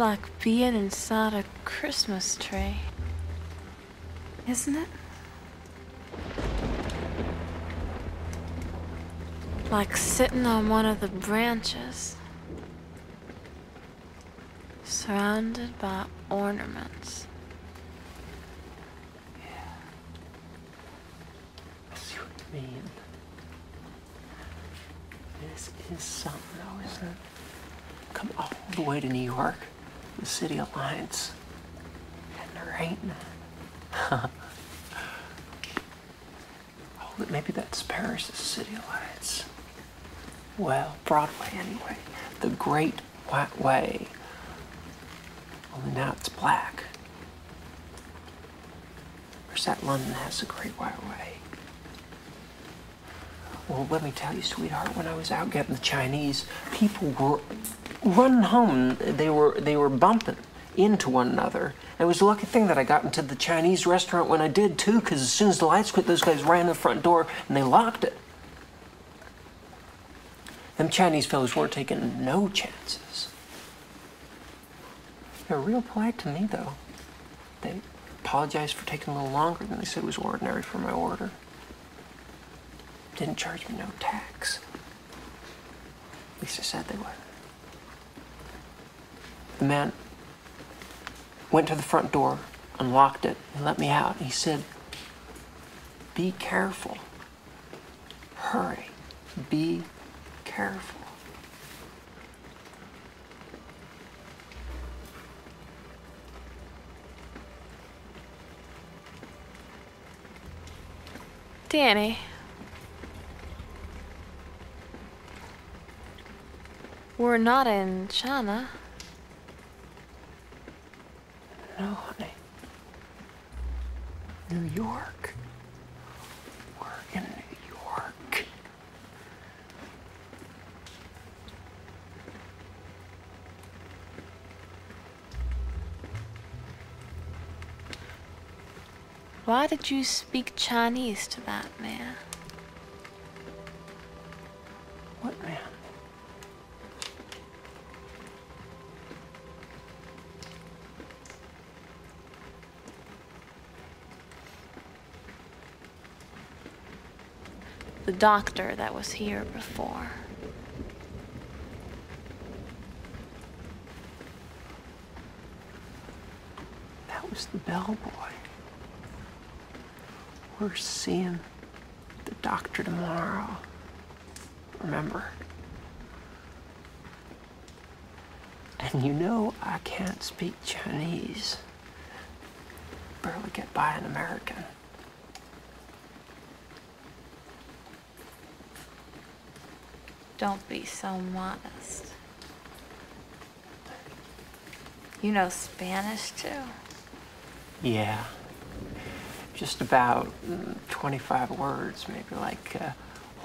Like being inside a Christmas tree. Isn't it? Like sitting on one of the branches. Surrounded by ornaments. Yeah. I see what you mean. This is something, though, isn't it? Come all the way to New York, City Alliance, and there ain't none. oh, maybe that's Paris' City Lights. Well, Broadway, anyway. The Great White Way. Only now it's black. Where's that London has the Great White Way? Well, let me tell you, sweetheart, when I was out getting the Chinese, people were running home. They were they were bumping into one another. And it was a lucky thing that I got into the Chinese restaurant when I did too, because as soon as the lights quit, those guys ran the front door and they locked it. Them Chinese fellows weren't taking no chances. They're real polite to me, though. They apologized for taking a little longer than they said was ordinary for my order. Didn't charge me no tax. At least I said they would. The man went to the front door, unlocked it, and let me out. He said, Be careful. Hurry. Be careful. Danny. We're not in China. No, honey. New York. We're in New York. Why did you speak Chinese to that man? Doctor that was here before. That was the bellboy. We're seeing the doctor tomorrow. Remember? And you know I can't speak Chinese. Barely get by an American. Don't be so modest. You know Spanish too? Yeah. Just about mm, 25 words, maybe like uh,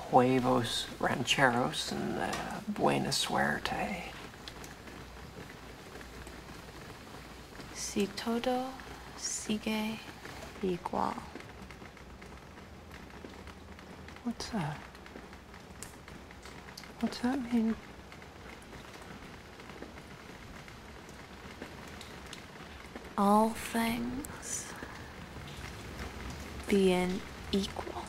huevos rancheros and uh, buena suerte. Si todo sigue igual. What's that? What's that mean? All things being equal.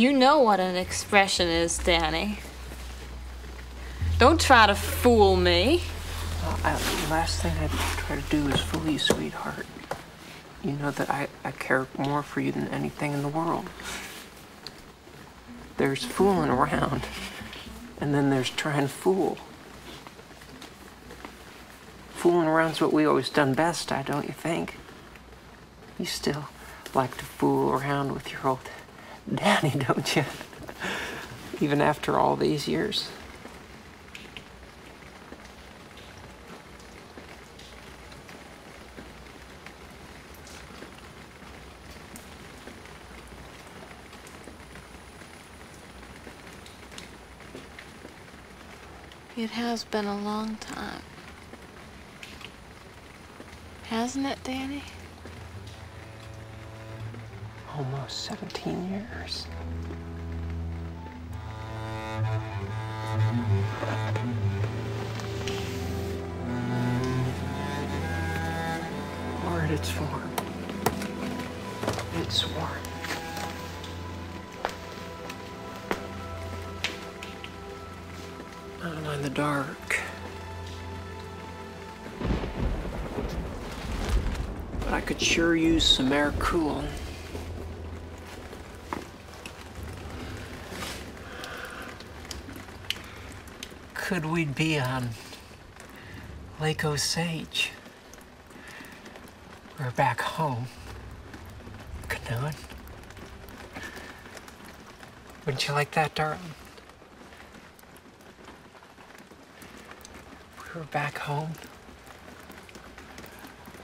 You know what an expression is, Danny. Don't try to fool me. Well, I, the last thing I'd try to do is fool you, sweetheart. You know that I, I care more for you than anything in the world. There's fooling around, and then there's trying to fool. Fooling around's what we always done best, I don't you think? You still like to fool around with your old daddy, don't you? Even after all these years. It has been a long time. Hasn't it, Danny? Almost 17 years. Lord, it's warm. It's warm. Not in the dark. But I could sure use some air cooling. Could we be on Lake Osage? We're back home. Canoeing. Wouldn't you like that, darling? We were back home.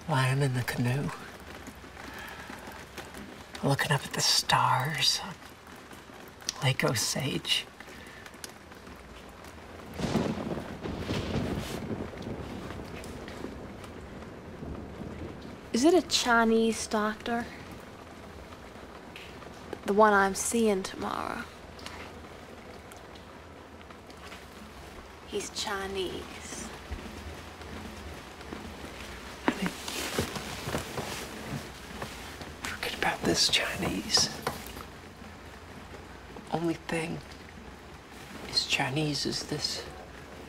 Lying in the canoe. Looking up at the stars on Lake Osage. It a Chinese doctor? The one I'm seeing tomorrow. He's Chinese. Forget about this Chinese. Only thing is Chinese is this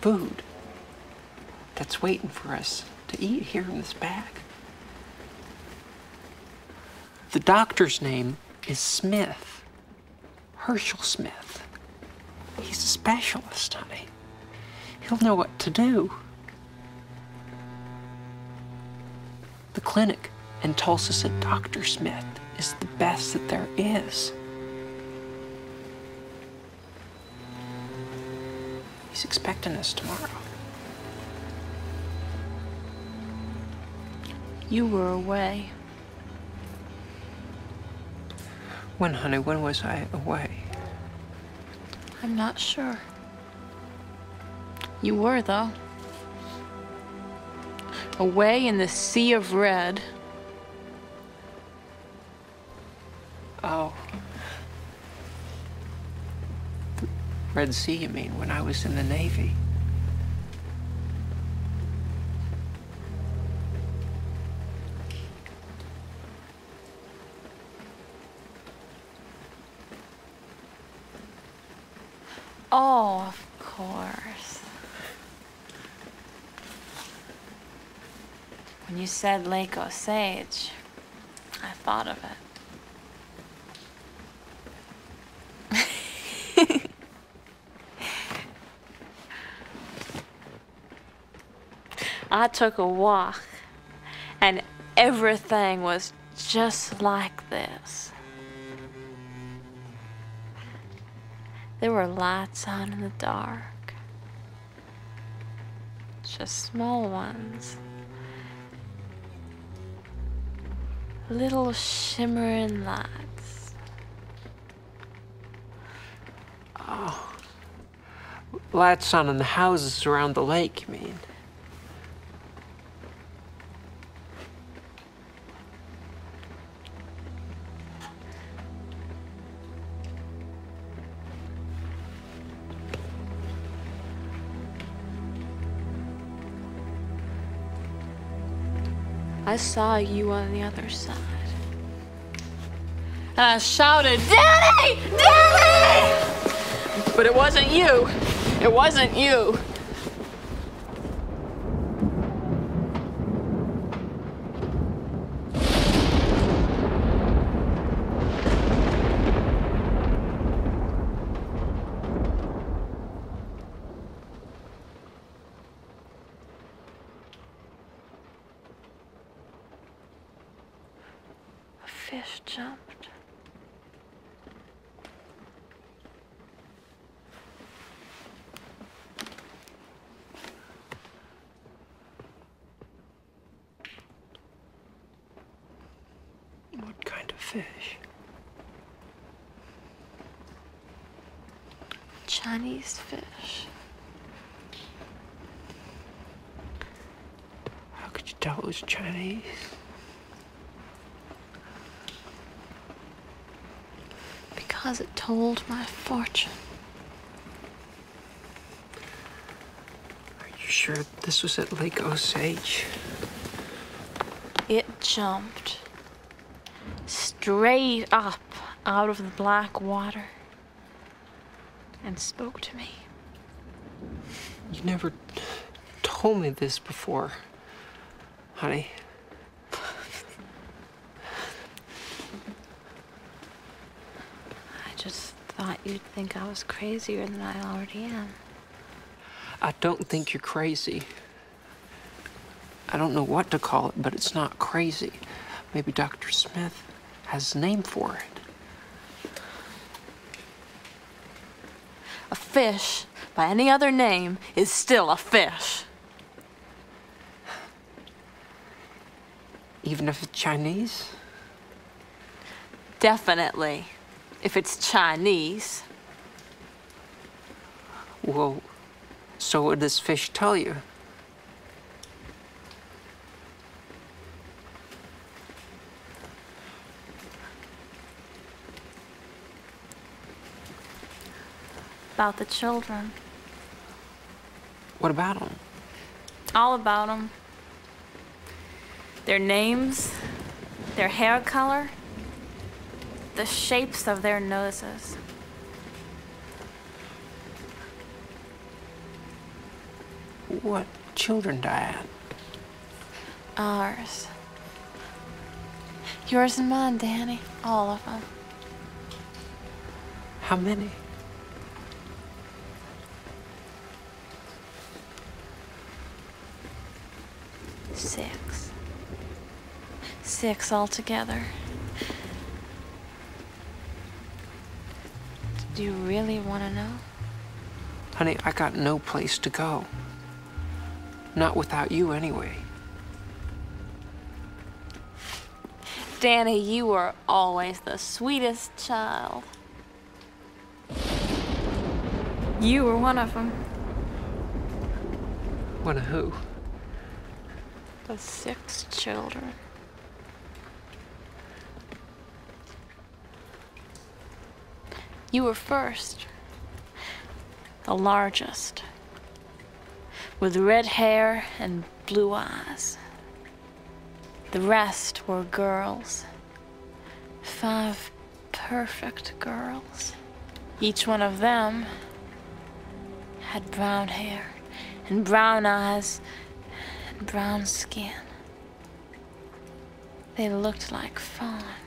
food that's waiting for us to eat here in this bag. The doctor's name is Smith. Herschel Smith. He's a specialist, honey. He'll know what to do. The clinic in Tulsa said Dr. Smith is the best that there is. He's expecting us tomorrow. You were away. When, honey, when was I away? I'm not sure. You were, though. Away in the sea of red. Oh. Red Sea, you mean, when I was in the Navy? Oh, of course. When you said Lake Osage, I thought of it. I took a walk, and everything was just like this. There were lights on in the dark, just small ones. Little shimmering lights. Oh. Lights on in the houses around the lake, you mean? I saw you on the other side. And I shouted, Daddy! Daddy! But it wasn't you. It wasn't you. A fish jumped. What kind of fish? Chinese fish. How could you tell it was Chinese? Because it told my fortune. Are you sure this was at Lake Osage? It jumped straight up out of the black water and spoke to me. You never told me this before, honey. I just thought you'd think I was crazier than I already am. I don't think you're crazy. I don't know what to call it, but it's not crazy. Maybe Dr. Smith has a name for it. A fish, by any other name, is still a fish. Even if it's Chinese? Definitely. If it's Chinese. Well, so what this fish tell you? About the children. What about them? All about them. Their names, their hair color, the shapes of their noses. What children died? Ours. Yours and mine, Danny. All of them. How many? Six. Six altogether. Do you really want to know? Honey, I got no place to go. Not without you, anyway. Danny, you were always the sweetest child. You were one of them. One of who? The six children. You were first. The largest. With red hair and blue eyes. The rest were girls. Five perfect girls. Each one of them had brown hair and brown eyes and brown skin. They looked like fawns.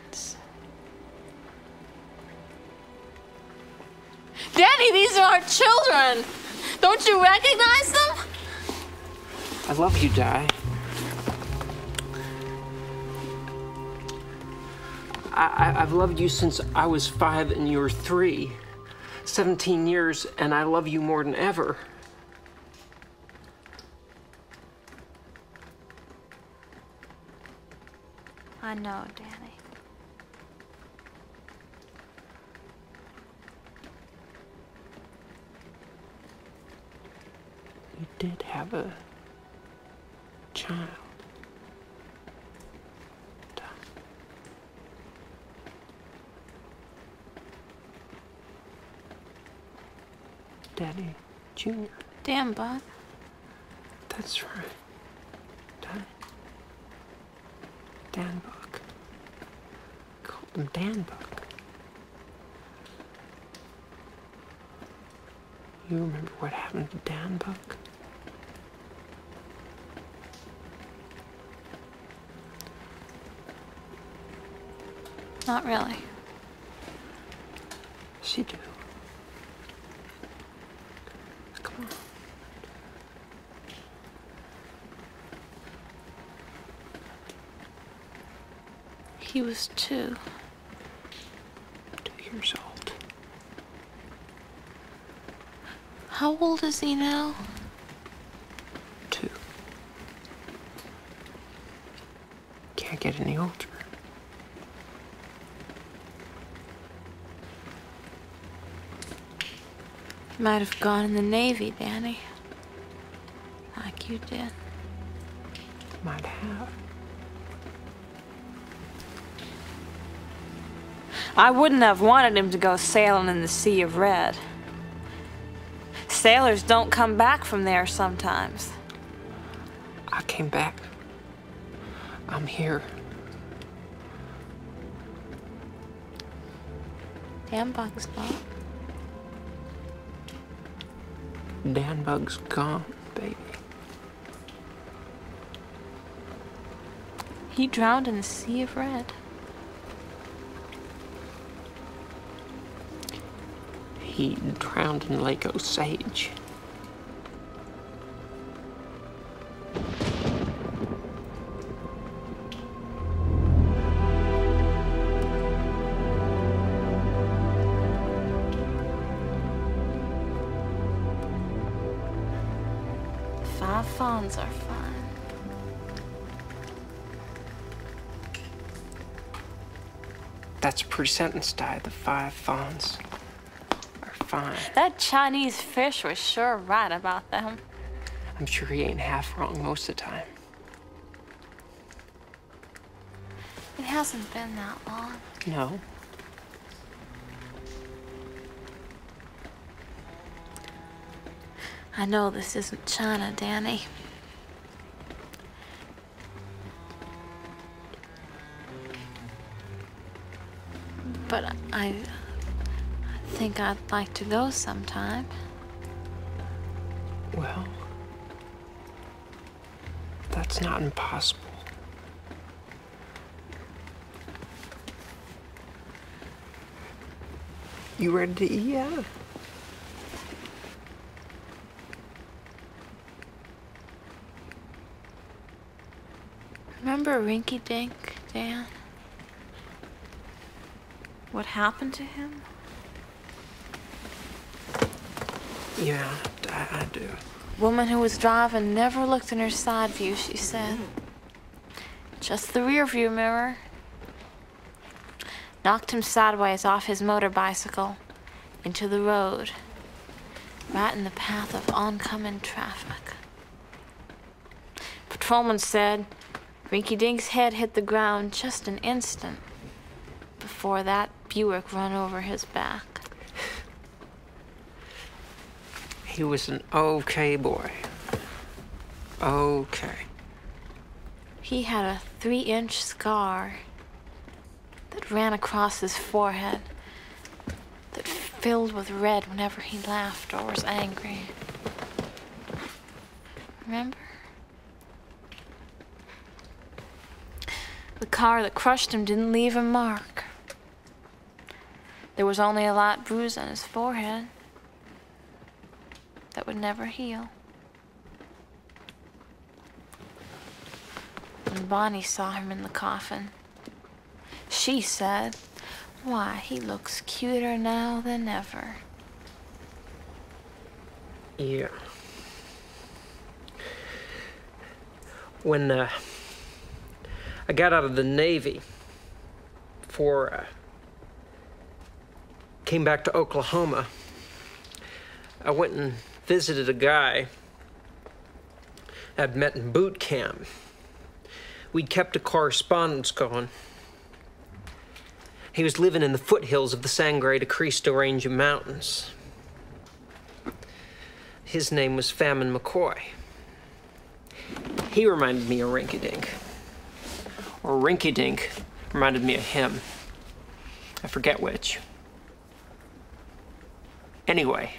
Danny, these are our children! Don't you recognize them? I love you, Di. I, I, I've loved you since I was five and you were three. 17 years, and I love you more than ever. I know, Danny. You did have a child. Daddy Jr. Dan Bug. That's right. Dan. Dan Buck. Called him Dan Buck. You remember what happened to Dan Buck? Not really. She do. Come on. He was two. Two years old. How old is he now? Two. Can't get any older. Might have gone in the Navy, Danny. Like you did. Might have. I wouldn't have wanted him to go sailing in the Sea of Red. Sailors don't come back from there sometimes. I came back. I'm here. Dan Bug's not. Dan Bug's gone, baby. He drowned in the Sea of Red. He drowned in Lake Osage. That's a pretty sentence, Di. The five fawns are fine. That Chinese fish was sure right about them. I'm sure he ain't half wrong most of the time. It hasn't been that long. No. I know this isn't China, Danny. I, I think I'd like to go sometime. Well, that's not impossible. You ready to eat yet? Remember Rinky Dink, Dan? What happened to him? Yeah, I, I do. Woman who was driving never looked in her side view, she said. Mm-hmm. Just the rear view mirror. knocked him sideways off his motor bicycle into the road, right in the path of oncoming traffic. Patrolman said Rinky Dink's head hit the ground just an instant before that Buick run over his back. He was an okay boy. Okay. He had a three inch scar that ran across his forehead that filled with red whenever he laughed or was angry. Remember? The car that crushed him didn't leave a mark. There was only a light bruise on his forehead that would never heal. When Bonnie saw him in the coffin, she said, Why, he looks cuter now than ever. Yeah. When uh, I got out of the Navy for uh, came back to Oklahoma, I went and visited a guy I'd met in boot camp. We'd kept a correspondence going. He was living in the foothills of the Sangre de Cristo range of mountains. His name was Famine McCoy. He reminded me of Rinky Dink. Or Rinky Dink reminded me of him. I forget which. Anyway,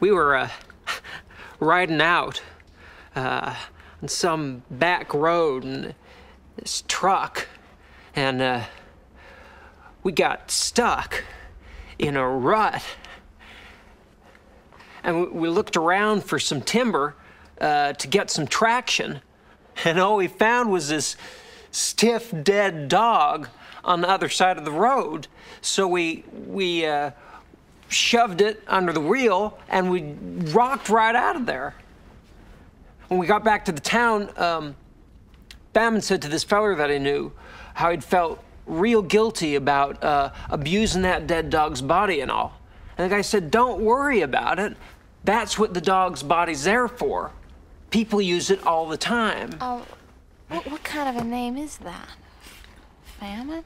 we were uh, riding out uh, on some back road in this truck, and uh, we got stuck in a rut. And we, we looked around for some timber uh, to get some traction, and all we found was this stiff, dead dog on the other side of the road. So we we uh, shoved it under the wheel and we rocked right out of there. When we got back to the town, um, Famine said to this feller that I knew how he'd felt real guilty about uh, abusing that dead dog's body and all. And the guy said, Don't worry about it. That's what the dog's body's there for. People use it all the time. Oh, what, what kind of a name is that? Famine?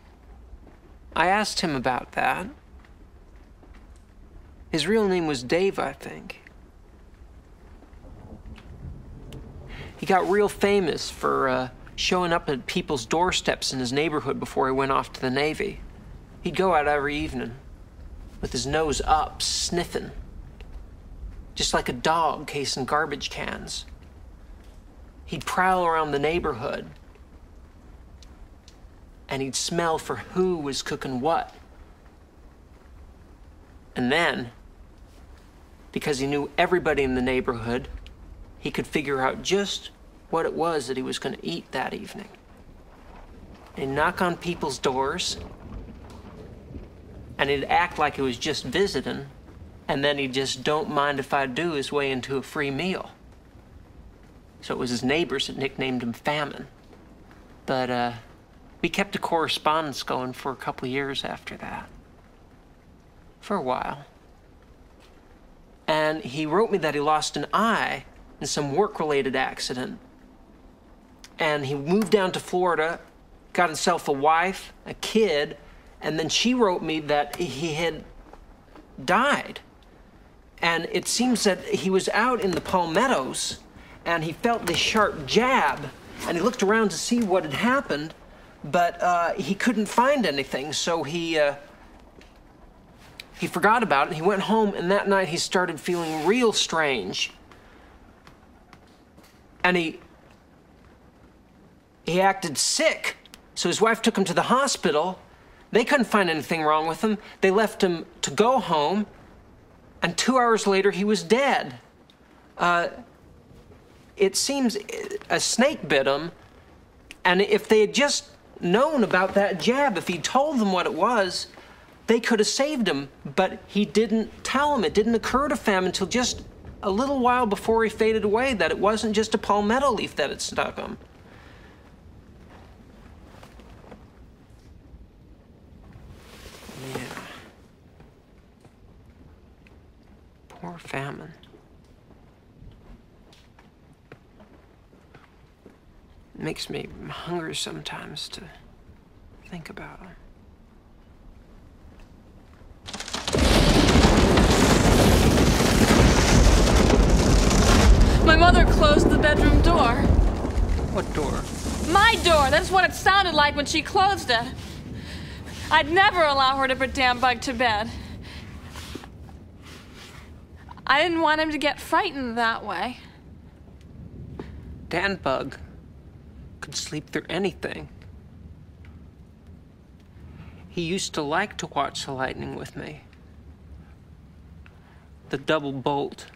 I asked him about that. His real name was Dave, I think. He got real famous for uh, showing up at people's doorsteps in his neighborhood before he went off to the Navy. He'd go out every evening with his nose up, sniffing, just like a dog casing garbage cans. He'd prowl around the neighborhood and he'd smell for who was cooking what. And then, because he knew everybody in the neighborhood, he could figure out just what it was that he was going to eat that evening. He'd knock on people's doors, and he'd act like he was just visiting, and then he'd just don't mind if I do his way into a free meal. So it was his neighbors that nicknamed him Famine. But uh, we kept a correspondence going for a couple years after that. For a while. And he wrote me that he lost an eye in some work related accident. And he moved down to Florida, got himself a wife, a kid, and then she wrote me that he had died. And it seems that he was out in the palmettos and he felt this sharp jab and he looked around to see what had happened, but uh, he couldn't find anything, so he. Uh, he forgot about it. He went home, and that night he started feeling real strange. And he he acted sick. So his wife took him to the hospital. They couldn't find anything wrong with him. They left him to go home, and two hours later he was dead. Uh, it seems a snake bit him, and if they had just known about that jab, if he told them what it was, they could have saved him, but he didn't tell them. It didn't occur to Fem until just a little while before he faded away that it wasn't just a palmetto leaf that had stuck him. Yeah. Poor famine. It makes me hungry sometimes to think about him. My mother closed the bedroom door. What door? My door! That's what it sounded like when she closed it. I'd never allow her to put Dan Bug to bed. I didn't want him to get frightened that way. Dan Bug could sleep through anything. He used to like to watch the lightning with me. The double bolt,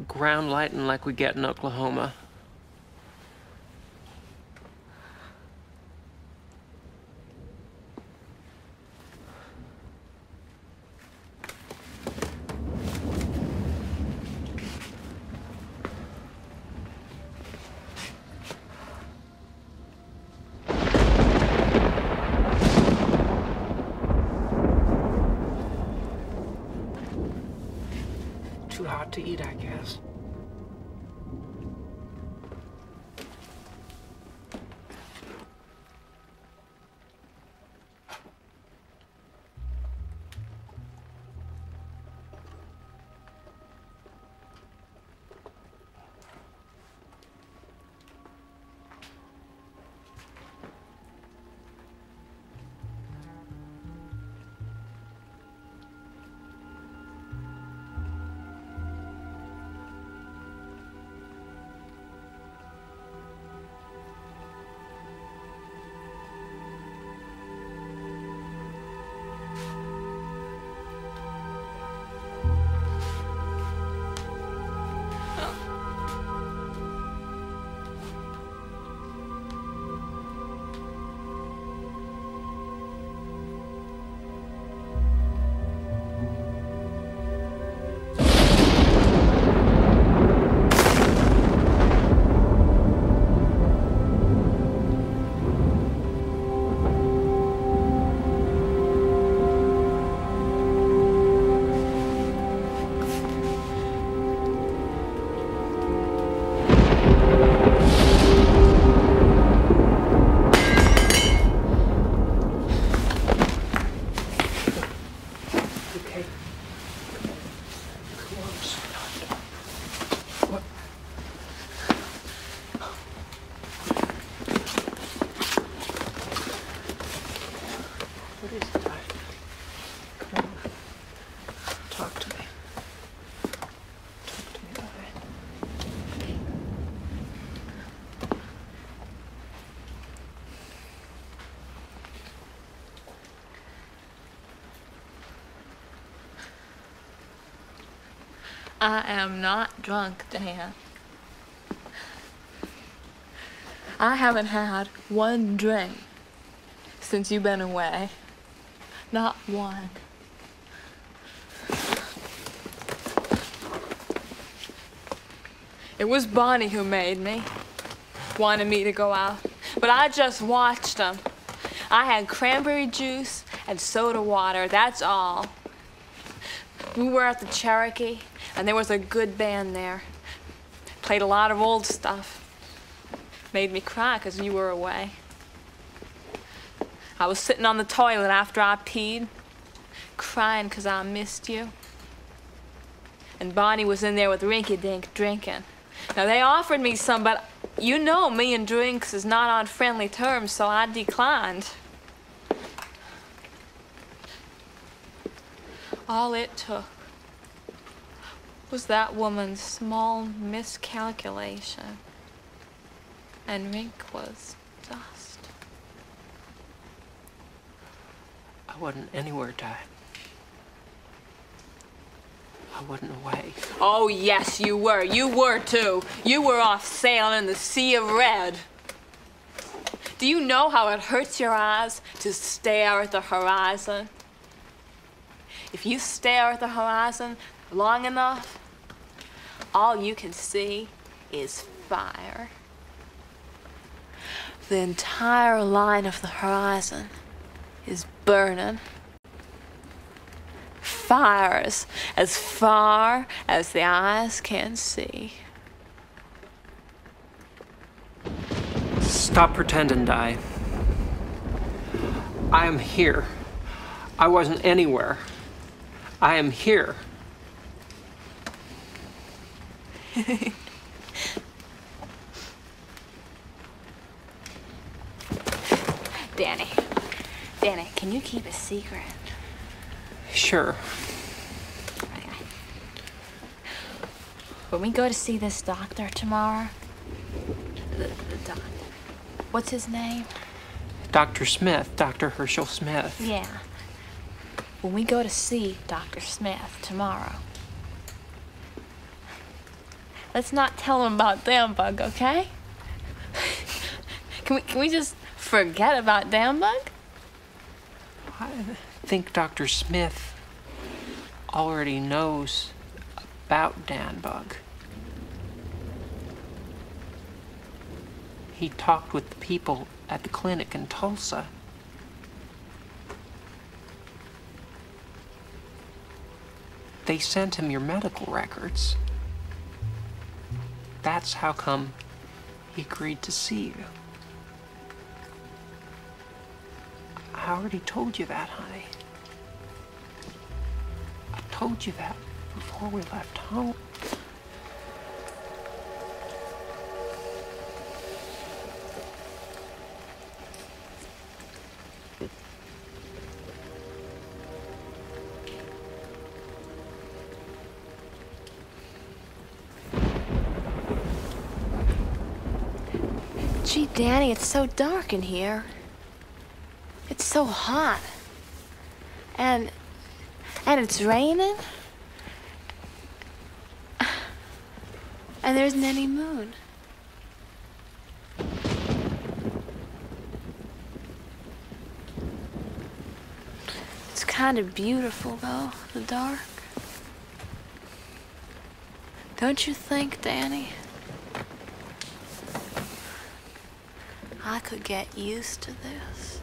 ground lightning like we get in Oklahoma. I am not drunk, Dan. I haven't had one drink since you've been away. Not one. It was Bonnie who made me, wanted me to go out, but I just watched him. I had cranberry juice and soda water, that's all. We were at the Cherokee, and there was a good band there. Played a lot of old stuff. Made me cry because you were away. I was sitting on the toilet after I peed, crying because I missed you. And Bonnie was in there with Rinky Dink drinking. Now, they offered me some, but you know me and drinks is not on friendly terms, so I declined. All it took was that woman's small miscalculation. And Rink was dust. I wasn't anywhere, Di. I wasn't away. Oh, yes, you were. You were, too. You were off sailing in the sea of red. Do you know how it hurts your eyes to stare at the horizon? If you stare at the horizon long enough, all you can see is fire. The entire line of the horizon is burning. fires as far as the eyes can see. Stop pretending, Di. I am here. I wasn't anywhere. I am here. Danny, Danny, can you keep a secret? Sure. When we go to see this doctor tomorrow, the, the doc, what's his name? Dr. Smith, Dr. Herschel Smith. Yeah. When we go to see Dr. Smith tomorrow, let's not tell him about Dan Bug, okay? can we can we just forget about Dan Bug? I think Dr. Smith already knows about Dan Bug. He talked with the people at the clinic in Tulsa. They sent him your medical records. That's how come he agreed to see you. I already told you that, honey. I told you that before we left home. Gee, Danny, it's so dark in here. It's so hot. And and it's raining. And there isn't any moon. It's kind of beautiful though, the dark. Don't you think, Danny? I could get used to this.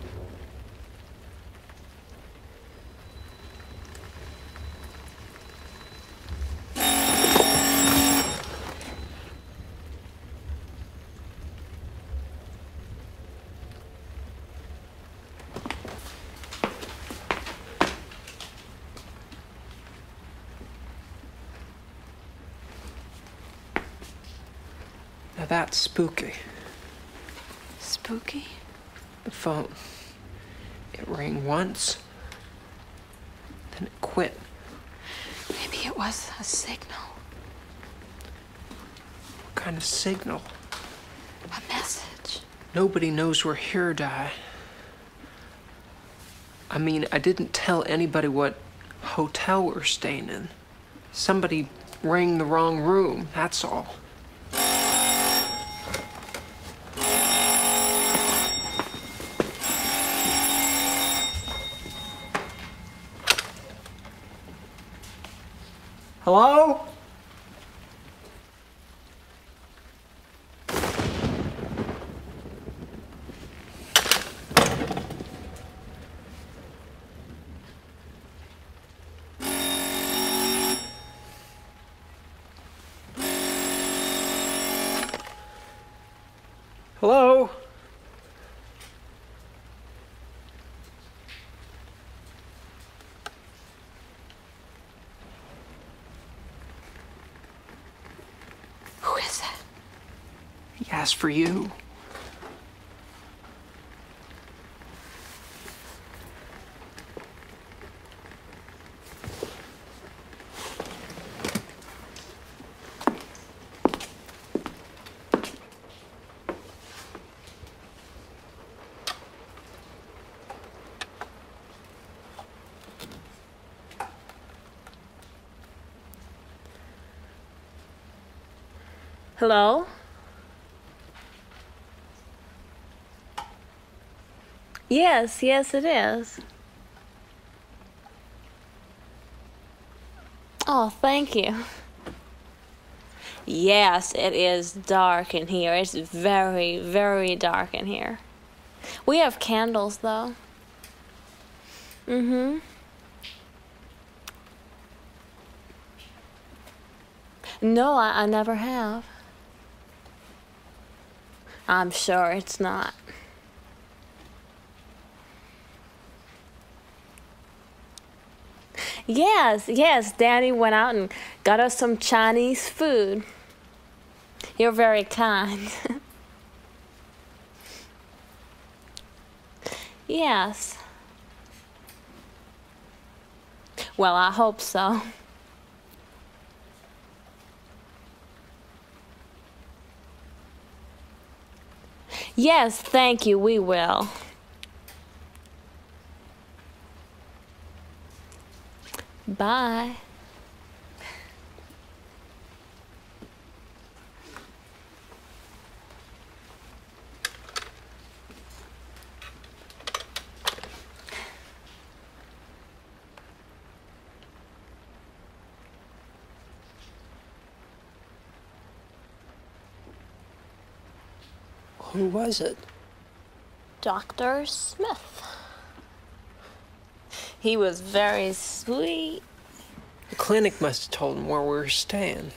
Now that's spooky. Spooky? The phone. It rang once, then it quit. Maybe it was a signal. What kind of signal? A message. Nobody knows we're here, Di. I mean, I didn't tell anybody what hotel we're staying in. Somebody rang the wrong room, that's all. Hello? Hello? Who is it? He for you. Hello? Yes, yes, it is. Oh, thank you. Yes, it is dark in here. It's very, very dark in here. We have candles, though. Mm-hmm. No, I, I never have. I'm sure it's not. Yes, yes, Danny went out and got us some Chinese food. You're very kind. yes. Well, I hope so. Yes, thank you, we will. Bye. Who was it? Dr. Smith. He was very sweet. The clinic must have told him where we were staying.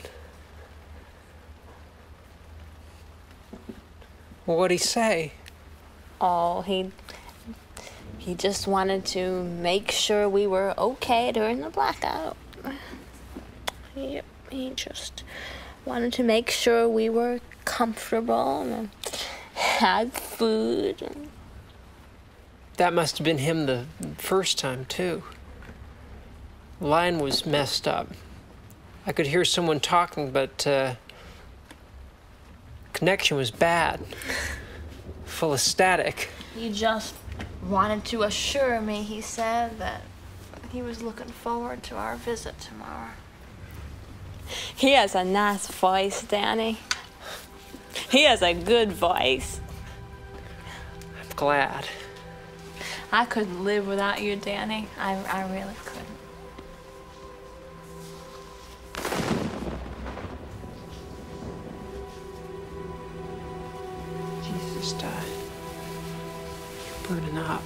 Well, what'd he say? Oh, he he just wanted to make sure we were okay during the blackout. He, he just wanted to make sure we were comfortable and had food. And That must have been him the first time, too. Line was messed up. I could hear someone talking, but uh, connection was bad, full of static. he just wanted to assure me, he said, that he was looking forward to our visit tomorrow. He has a nice voice, Danny. He has a good voice. I'm glad. I couldn't live without you, Danny. I, I really couldn't. Jesus died. You're burning up.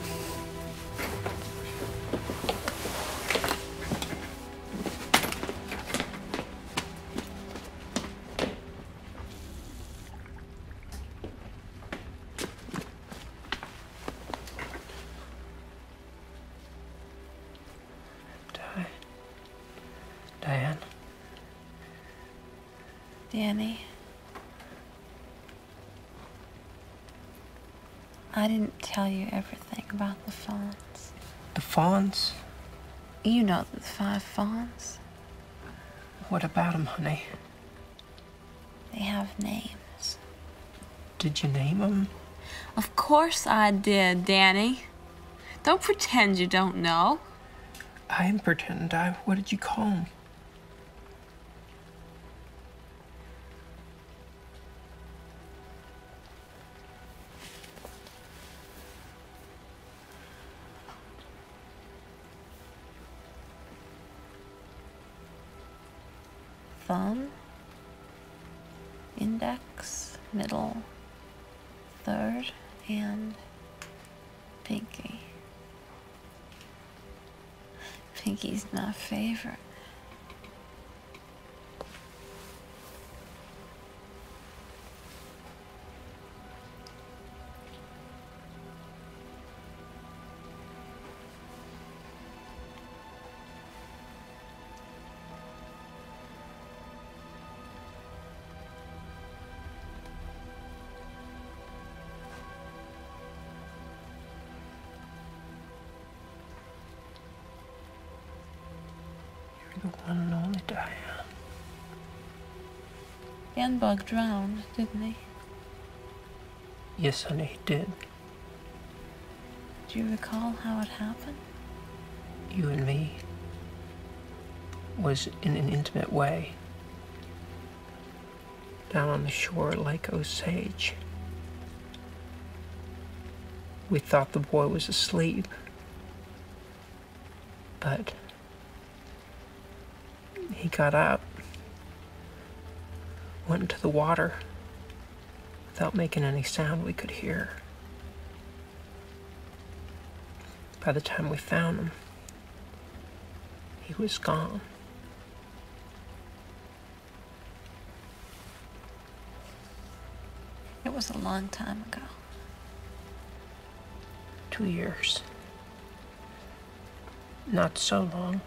Danny. I didn't tell you everything about the fawns. The fawns? You know the five fawns. What about them, honey? They have names. Did you name them? Of course I did, Danny. Don't pretend you don't know. I didn't pretend. I. What did you call them? Thumb, index, middle, third, and pinky. Pinky's my favorite. Dan Bug drowned, didn't he? Yes, honey, he did. Do you recall how it happened? You and me was in an intimate way. Down on the shore at Lake Osage. We thought the boy was asleep. But he got up, went into the water without making any sound we could hear. By the time we found him, he was gone. It was a long time ago. Two years. Not so long.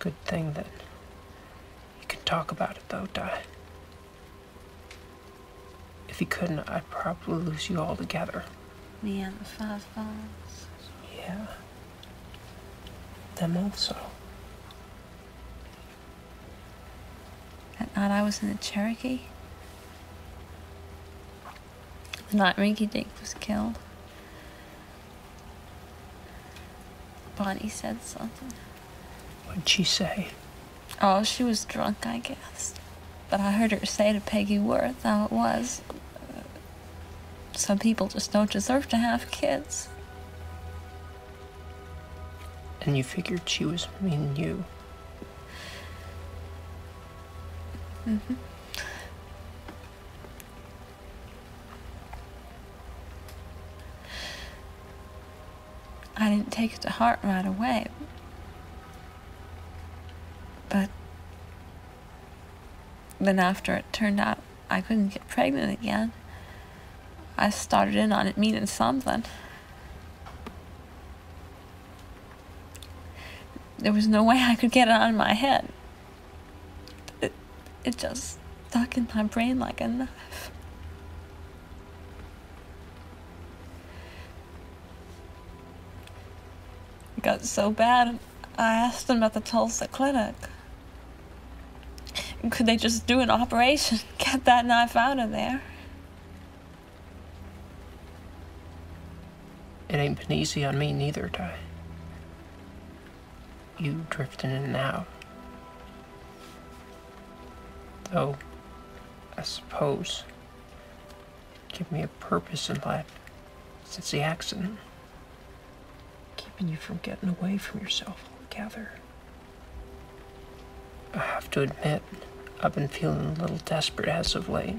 Good thing that you can talk about it, though, Di. If you couldn't, I'd probably lose you altogether. Me and the five. Yeah. Them also. That night I was in the Cherokee. The night Rinky Dink was killed. Bonnie said something. What'd she say? Oh, she was drunk, I guess. But I heard her say to Peggy Worth how it was. uh, Some people just don't deserve to have kids. And you figured she was meaning you. Mm-hmm. I didn't take it to heart right away. But then after it turned out I couldn't get pregnant again, I started in on it meaning something. There was no way I could get it out of my head. It, it just stuck in my brain like a knife. It got so bad, I asked them at the Tulsa clinic. Could they just do an operation, get that knife out of there? It ain't been easy on me neither, Di. You drifting in and out. Though, I suppose, give me a purpose in life since the accident. Keeping you from getting away from yourself altogether. I have to admit, I've been feeling a little desperate as of late.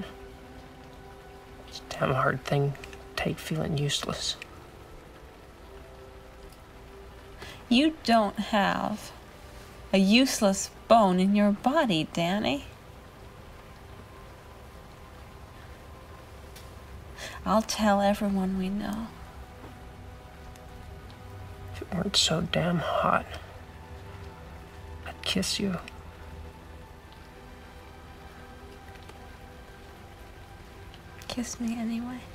It's a damn hard thing to take feeling useless. You don't have a useless bone in your body, Danny. I'll tell everyone we know. If it weren't so damn hot, I'd kiss you. Kiss me anyway.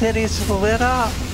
City's lit up.